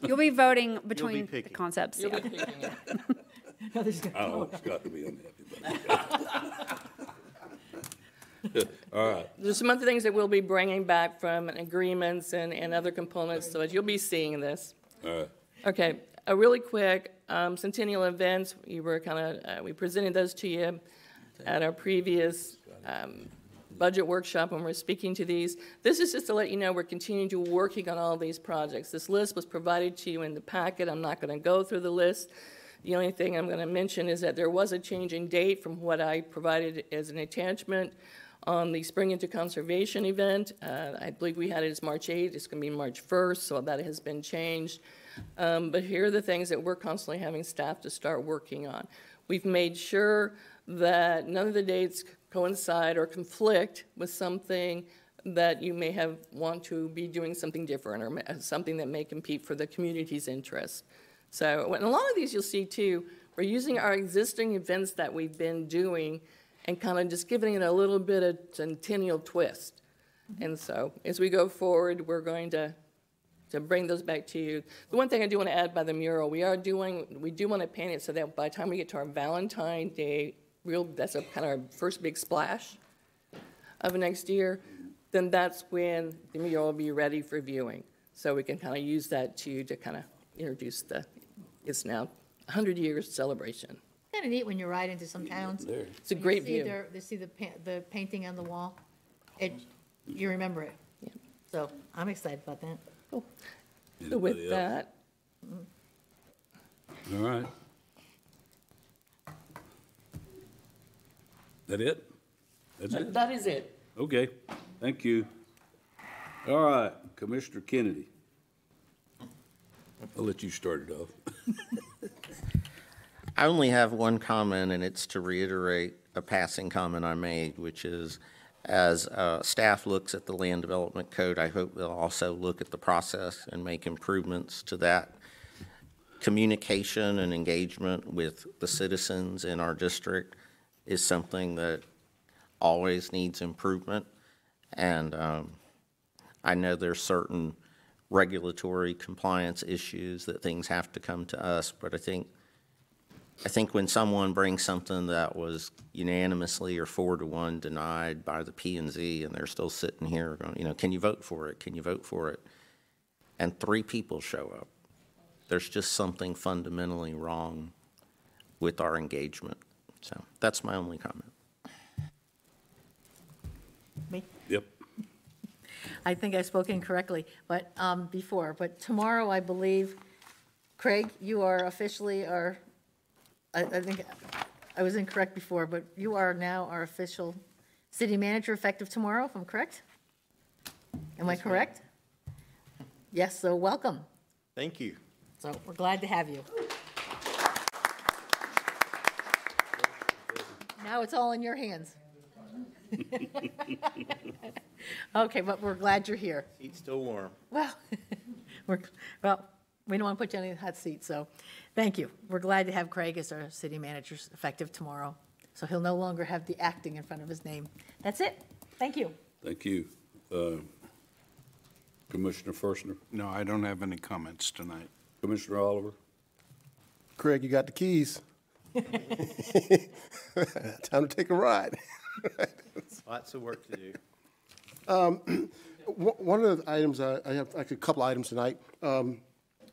You'll be voting between the picky. concepts. You'll be yeah. it. I don't want Scott to be unhappy about. <laughs> All right, There's some other things that we'll be bringing back from agreements and, and other components, so that you'll be seeing this. all right. Okay, a really quick, um, centennial events, we were kind of, uh, we presented those to you at our previous, um, budget workshop when we're speaking to these. This is just to let you know we're continuing to working on all these projects. This list was provided to you in the packet. I'm not going to go through the list. The only thing I'm going to mention is that there was a change in date from what I provided as an attachment on the Spring into Conservation event. Uh, I believe we had it as March 8th. It's going to be March 1st, so that has been changed. Um, But here are the things that we're constantly having staff to start working on. We've made sure that none of the dates coincide or conflict with something that you may have, want to be doing something different or something that may compete for the community's interest. So, and a lot of these you'll see too, we're using our existing events that we've been doing and kind of just giving it a little bit of centennial twist. And so, as we go forward, we're going to, to bring those back to you. The one thing I do want to add by the mural, we are doing, we do want to paint it so that by the time we get to our Valentine Day, real, that's a kind of our first big splash of next year, then that's when the mural will be ready for viewing. So we can kind of use that to, to kind of introduce the, it's now 100 years celebration. Kind of neat when you ride into some towns. It's a and you great see view. their- They see the, pa- the painting on the wall. It, you remember it. So I'm excited about that. Cool. So with else? that, All right. That it? That's it? that is it. Okay, thank you. All right, Commissioner Kennedy. I'll let you start it off. <laughs> I only have one comment, and it's to reiterate a passing comment I made, which is, as uh, staff looks at the land development code, I hope they'll also look at the process and make improvements to that communication and engagement with the citizens in our district is something that always needs improvement. And um, I know there's certain regulatory compliance issues that things have to come to us, but I think, I think when someone brings something that was unanimously or four to one denied by the P and Z, and they're still sitting here going, you know, can you vote for it? Can you vote for it? And three people show up. There's just something fundamentally wrong with our engagement. So that's my only comment. Me? Yep. I think I spoke incorrectly, but, um, before, but tomorrow, I believe, Craig, you are officially our, I, I think, I was incorrect before, but you are now our official city manager effective tomorrow, if I'm correct? Am I correct? Yes, so welcome. Thank you. So we're glad to have you. Now it's all in your hands. <laughs> Okay, but we're glad you're here. Seat's still warm. Well, <laughs> we're, well, we don't want to put you in the hot seat, so, thank you. We're glad to have Craig as our city manager effective tomorrow, so he'll no longer have the acting in front of his name. That's it. Thank you. Thank you. Uh, Commissioner Firstner? No, I don't have any comments tonight. Commissioner Oliver? Craig, you got the keys. <laughs> Time to take a ride. Lots of work to do. Um, one <clears throat> one of the items, I I have actually a couple items tonight. Um,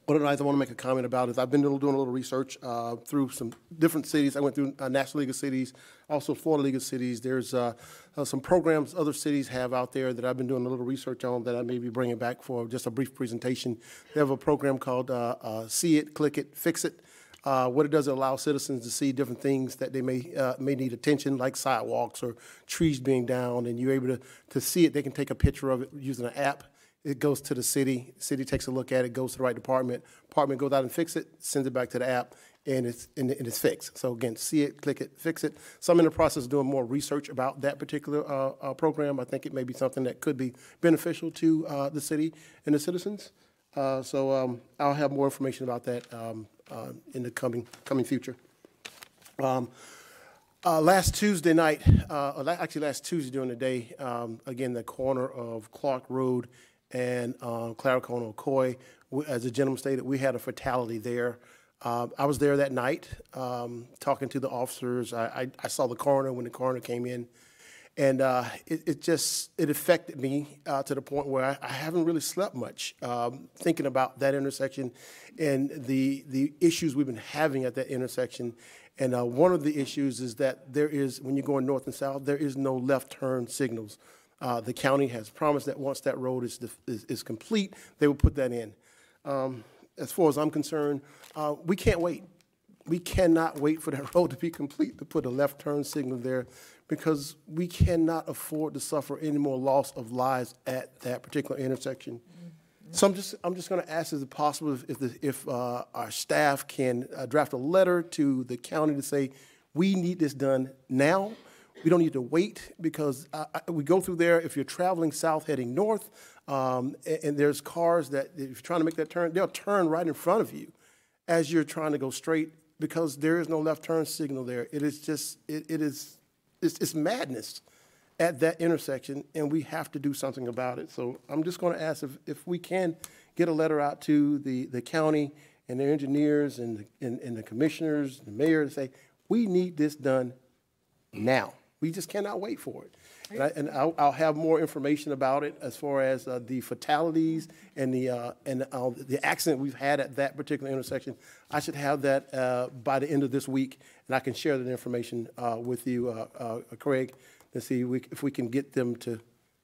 One of the items I want to make a comment about is I've been doing a little research uh, through some different cities. I went through uh, National League of Cities, also Florida League of Cities. There's uh, uh, some programs other cities have out there that I've been doing a little research on that I may be bringing back for just a brief presentation. They have a program called uh, uh, See It, Click It, Fix It. Uh, What it does, it allows citizens to see different things that they may, uh, may need attention, like sidewalks or trees being down, and you're able to, to see it. They can take a picture of it using an app. It goes to the city, city takes a look at it, goes to the right department, department goes out and fix it, sends it back to the app, and it's, and it's fixed. So again, see it, click it, fix it. So I'm in the process of doing more research about that particular uh, uh, program. I think it may be something that could be beneficial to uh, the city and the citizens. Uh, So um, I'll have more information about that um, uh, in the coming, coming future. Um, uh, Last Tuesday night, actually last Tuesday during the day, um, again, the corner of Clark Road and uh, Clarcona Ocoee, we- as the gentleman stated, we had a fatality there. Uh, I was there that night, um, talking to the officers. I I- I saw the coroner when the coroner came in. And uh, it, it just, it affected me uh, to the point where I, I haven't really slept much, um, thinking about that intersection and the, the issues we've been having at that intersection. And uh, one of the issues is that there is, when you're going north and south, there is no left turn signals. Uh, The county has promised that once that road is, is, is complete, they will put that in. Um, As far as I'm concerned, uh, we can't wait. We cannot wait for that <laughs> road to be complete to put a left turn signal there because we cannot afford to suffer any more loss of lives at that particular intersection. So I'm just, I'm just going to ask, is it possible if, if, the- if uh, our staff can uh, draft a letter to the county to say, we need this done now? We don't need to wait because uh, I- we go through there, if you're traveling south heading north, um, a- and there's cars that, if you're trying to make that turn, they'll turn right in front of you as you're trying to go straight because there is no left turn signal there. It is just, it, it is, it's, it's madness at that intersection, and we have to do something about it. So I'm just going to ask if, if we can get a letter out to the, the county and their engineers and, the- and, and the commissioners, the mayor, to say, we need this done now. We just cannot wait for it. And, I, and I'll, I'll have more information about it as far as uh, the fatalities and the uh, and uh, the accident we've had at that particular intersection. I should have that uh, by the end of this week, and I can share that information uh, with you, uh, uh, Craig, to see we, if we can get them to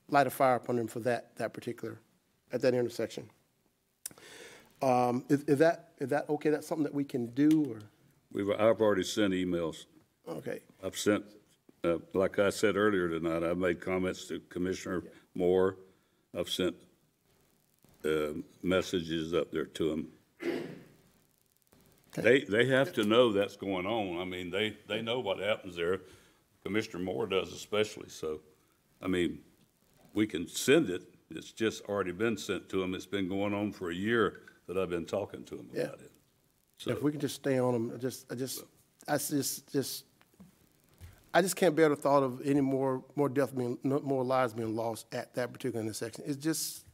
light a fire upon them for that that particular at that intersection. Um, is, is that is that okay? That's something that we can do, or We've, I've already sent emails. okay? I've sent, uh, like I said earlier tonight, I've made comments to Commissioner Moore. I've sent uh, messages up there to him. They, they have to know that's going on. I mean, they, they know what happens there. Commissioner Moore does especially, so, I mean, we can send it. It's just already been sent to them. It's been going on for a year that I've been talking to them Yeah. about it. So if we can just stay on them, I just, I just, I just, just, I just can't bear the thought of any more, more death being, more lives being lost at that particular intersection. It's just,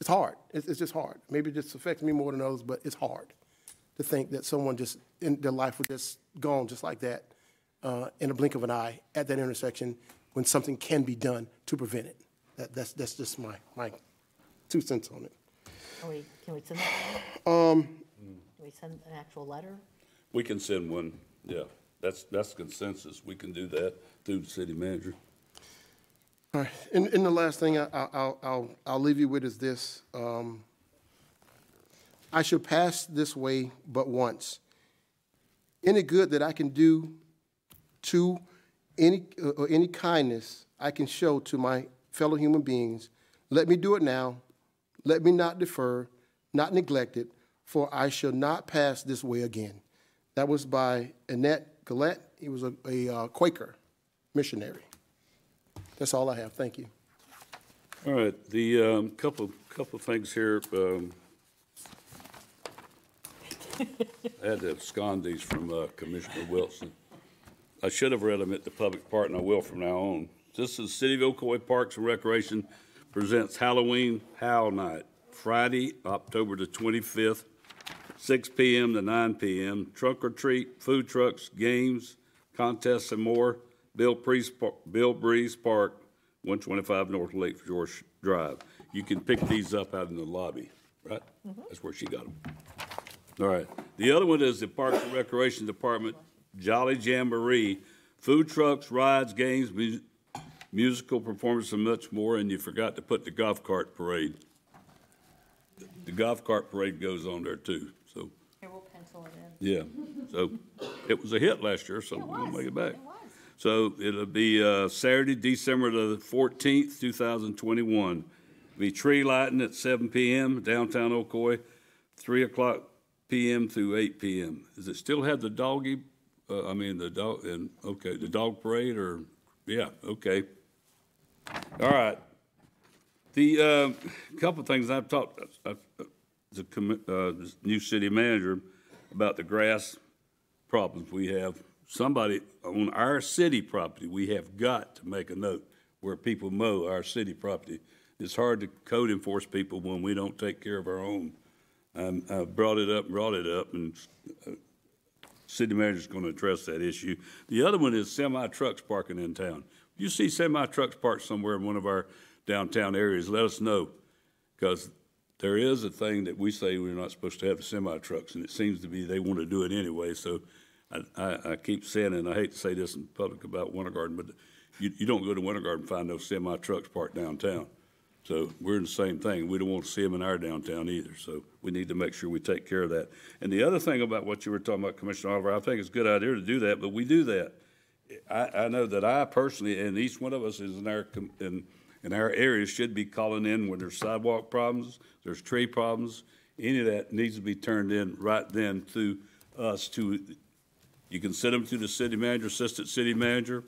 it's hard. It's, it's just hard. Maybe it just affects me more than others, but it's hard to think that someone just, in their life was just gone just like that, uh, in a blink of an eye at that intersection when something can be done to prevent it. That, that's, that's just my, my two cents on it. Can we, can we send that? Um, Can we send an actual letter? We can send one, yeah. That's, that's consensus. We can do that through the city manager. All right, and, and the last thing I, I- I'll, I'll, leave you with is this. Um, I should pass this way but once. Any good that I can do to any, uh, or any kindness I can show to my fellow human beings, let me do it now. Let me not defer, not neglect it, for I shall not pass this way again. That was by Etienne Grellet. He was a, a uh, Quaker missionary. That's all I have. Thank you. All right, the, um, couple, couple things here, um, I had to abscond these from, uh, Commissioner Wilsen. I should have read them at the public part, and I will from now on. This is City of Ocoee Parks and Recreation presents Halloween Howl Night, Friday, October the twenty-fifth, six PM to nine PM. Trunk or treat, food trucks, games, contests, and more. Bill Breeze, Par- Bill Breeze Park, one twenty-five North Lake George Drive. You can pick these up out in the lobby, right? Mm-hmm. That's where she got them. All right. The other one is the Parks and Recreation Department Jolly Jamboree, food trucks, rides, games, mu- musical performance, and much more. And you forgot to put the golf cart parade. The golf cart parade goes on there too, so, Here, we'll pencil it in. Yeah. So it was a hit last year, so we'll make it back. So it'll be, uh, Saturday, December the fourteenth, two thousand twenty-one. Be tree lighting at seven PM downtown Ocoee, three o'clock PM through eight PM. Does it still have the doggy, uh, I mean, the dog, and, okay, the dog parade or, yeah, okay. All right. The, uh, couple of things I've talked, uh, the, commi- uh, the new city manager about the grass problems we have. Somebody on our city property, we have got to make a note where people mow our city property. It's hard to code enforce people when we don't take care of our own. Um, I brought it up, brought it up, and uh, city manager's gonna address that issue. The other one is semi trucks parking in town. If you see semi trucks parked somewhere in one of our downtown areas, let us know. Because there is a thing that we say we're not supposed to have the semi trucks, and it seems to be they want to do it anyway. So I, I, I keep saying, and I hate to say this in public about Winter Garden, but you, you don't go to Winter Garden and find no semi trucks parked downtown. So we're in the same thing. We don't want to see them in our downtown either. So we need to make sure we take care of that. And the other thing about what you were talking about, Commissioner Oliver, I think it's a good idea to do that, but we do that. I, I know that I personally, and each one of us is in our, in, in our area should be calling in when there's sidewalk problems, there's tree problems, any of that needs to be turned in right then to us to, you can send them to the city manager, assistant city manager,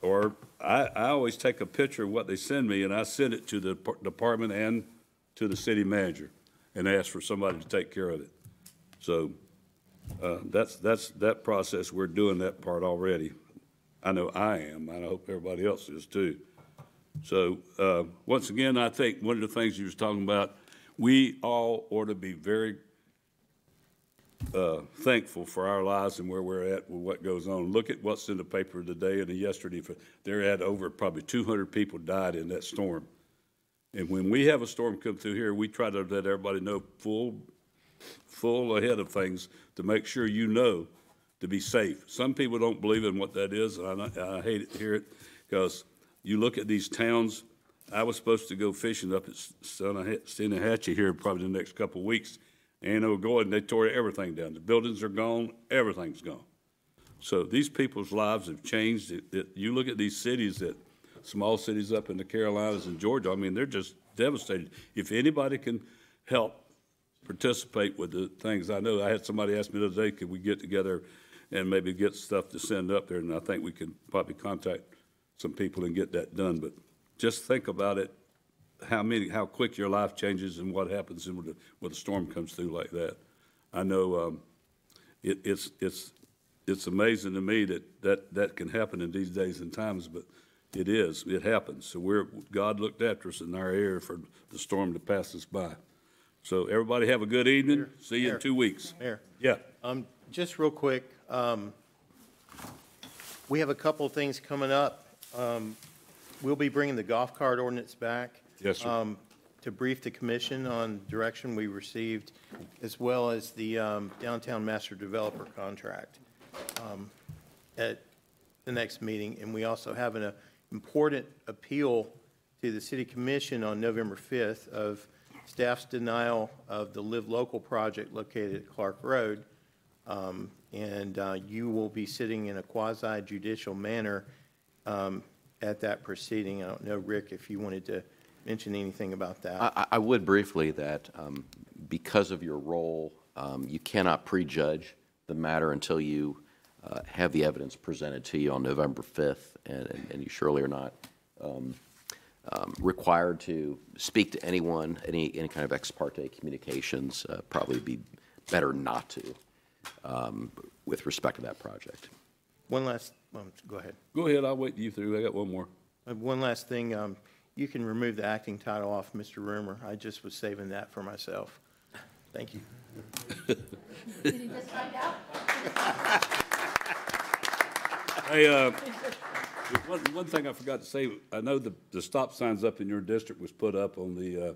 or I, I always take a picture of what they send me and I send it to the department and to the city manager and ask for somebody to take care of it. So, uh, that's, that's, that process, we're doing that part already. I know I am, I hope everybody else is too. So, uh, once again, I think one of the things you was talking about, we all ought to be very uh, thankful for our lives and where we're at with what goes on. Look at what's in the paper today and yesterday. For There had over probably 200 people died in that storm. And when we have a storm come through here, we try to let everybody know full, full ahead of things to make sure you know to be safe. Some people don't believe in what that is, and I, I hate to hear it because you look at these towns. I was supposed to go fishing up at Steinhatchee here probably the next couple of weeks. And oh were going, they tore everything down. The buildings are gone, everything's gone. So these people's lives have changed. It- it- You look at these cities that, small cities up in the Carolinas and Georgia, I mean, they're just devastated. If anybody can help participate with the things, I know, I had somebody ask me the other day, could we get together and maybe get stuff to send up there? And I think we could probably contact some people and get that done. But just think about it, how many, how quick your life changes and what happens when the, when a storm comes through like that. I know, um, it, it's, it's, it's amazing to me that, that, that can happen in these days and times, but it is, it happens. So we're, God looked after us in our area for the storm to pass us by. So everybody have a good evening. See you in two weeks. Mayor. Yeah. Um, just real quick, um, we have a couple of things coming up. Um, we'll be bringing the golf cart ordinance back. Yes, sir. um, To brief the commission on direction we received, as well as the, um, downtown master developer contract, um, at the next meeting. And we also have an uh, important appeal to the city commission on November 5th of staff's denial of the Live Local project located at Clark Road. Um, And uh, you will be sitting in a quasi judicial manner um, at that proceeding. I don't know, Rick, if you wanted to mention anything about that. I, I- would briefly that um, because of your role, um, you cannot prejudge the matter until you uh, have the evidence presented to you on November 5th, and, and- and you surely are not um, um, required to speak to anyone, any, any kind of ex parte communications, uh, probably be better not to um, with respect to that project. One last, um, go ahead. Go ahead, I'll wait you through. I got one more. Uh, One last thing, um, you can remove the acting title off Mr. Rumer. I just was saving that for myself. Thank you. Did you just find out? Hey, uh, one, one thing I forgot to say, I know the, the stop signs up in your district was put up on the,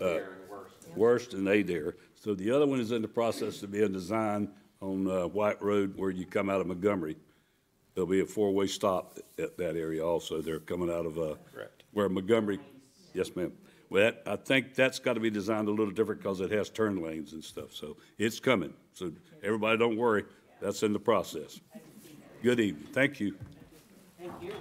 uh, uh, Wurst and Adair. So the other one is in the process of being designed on, uh, White Road where you come out of Montgomery. There'll be a four-way stop at that area also. They're coming out of, uh, Correct. where Montgomery, yes, ma'am. Well, that, I think that's got to be designed a little different because it has turn lanes and stuff. So it's coming. So everybody don't worry. That's in the process. Good evening. Thank you. Thank you.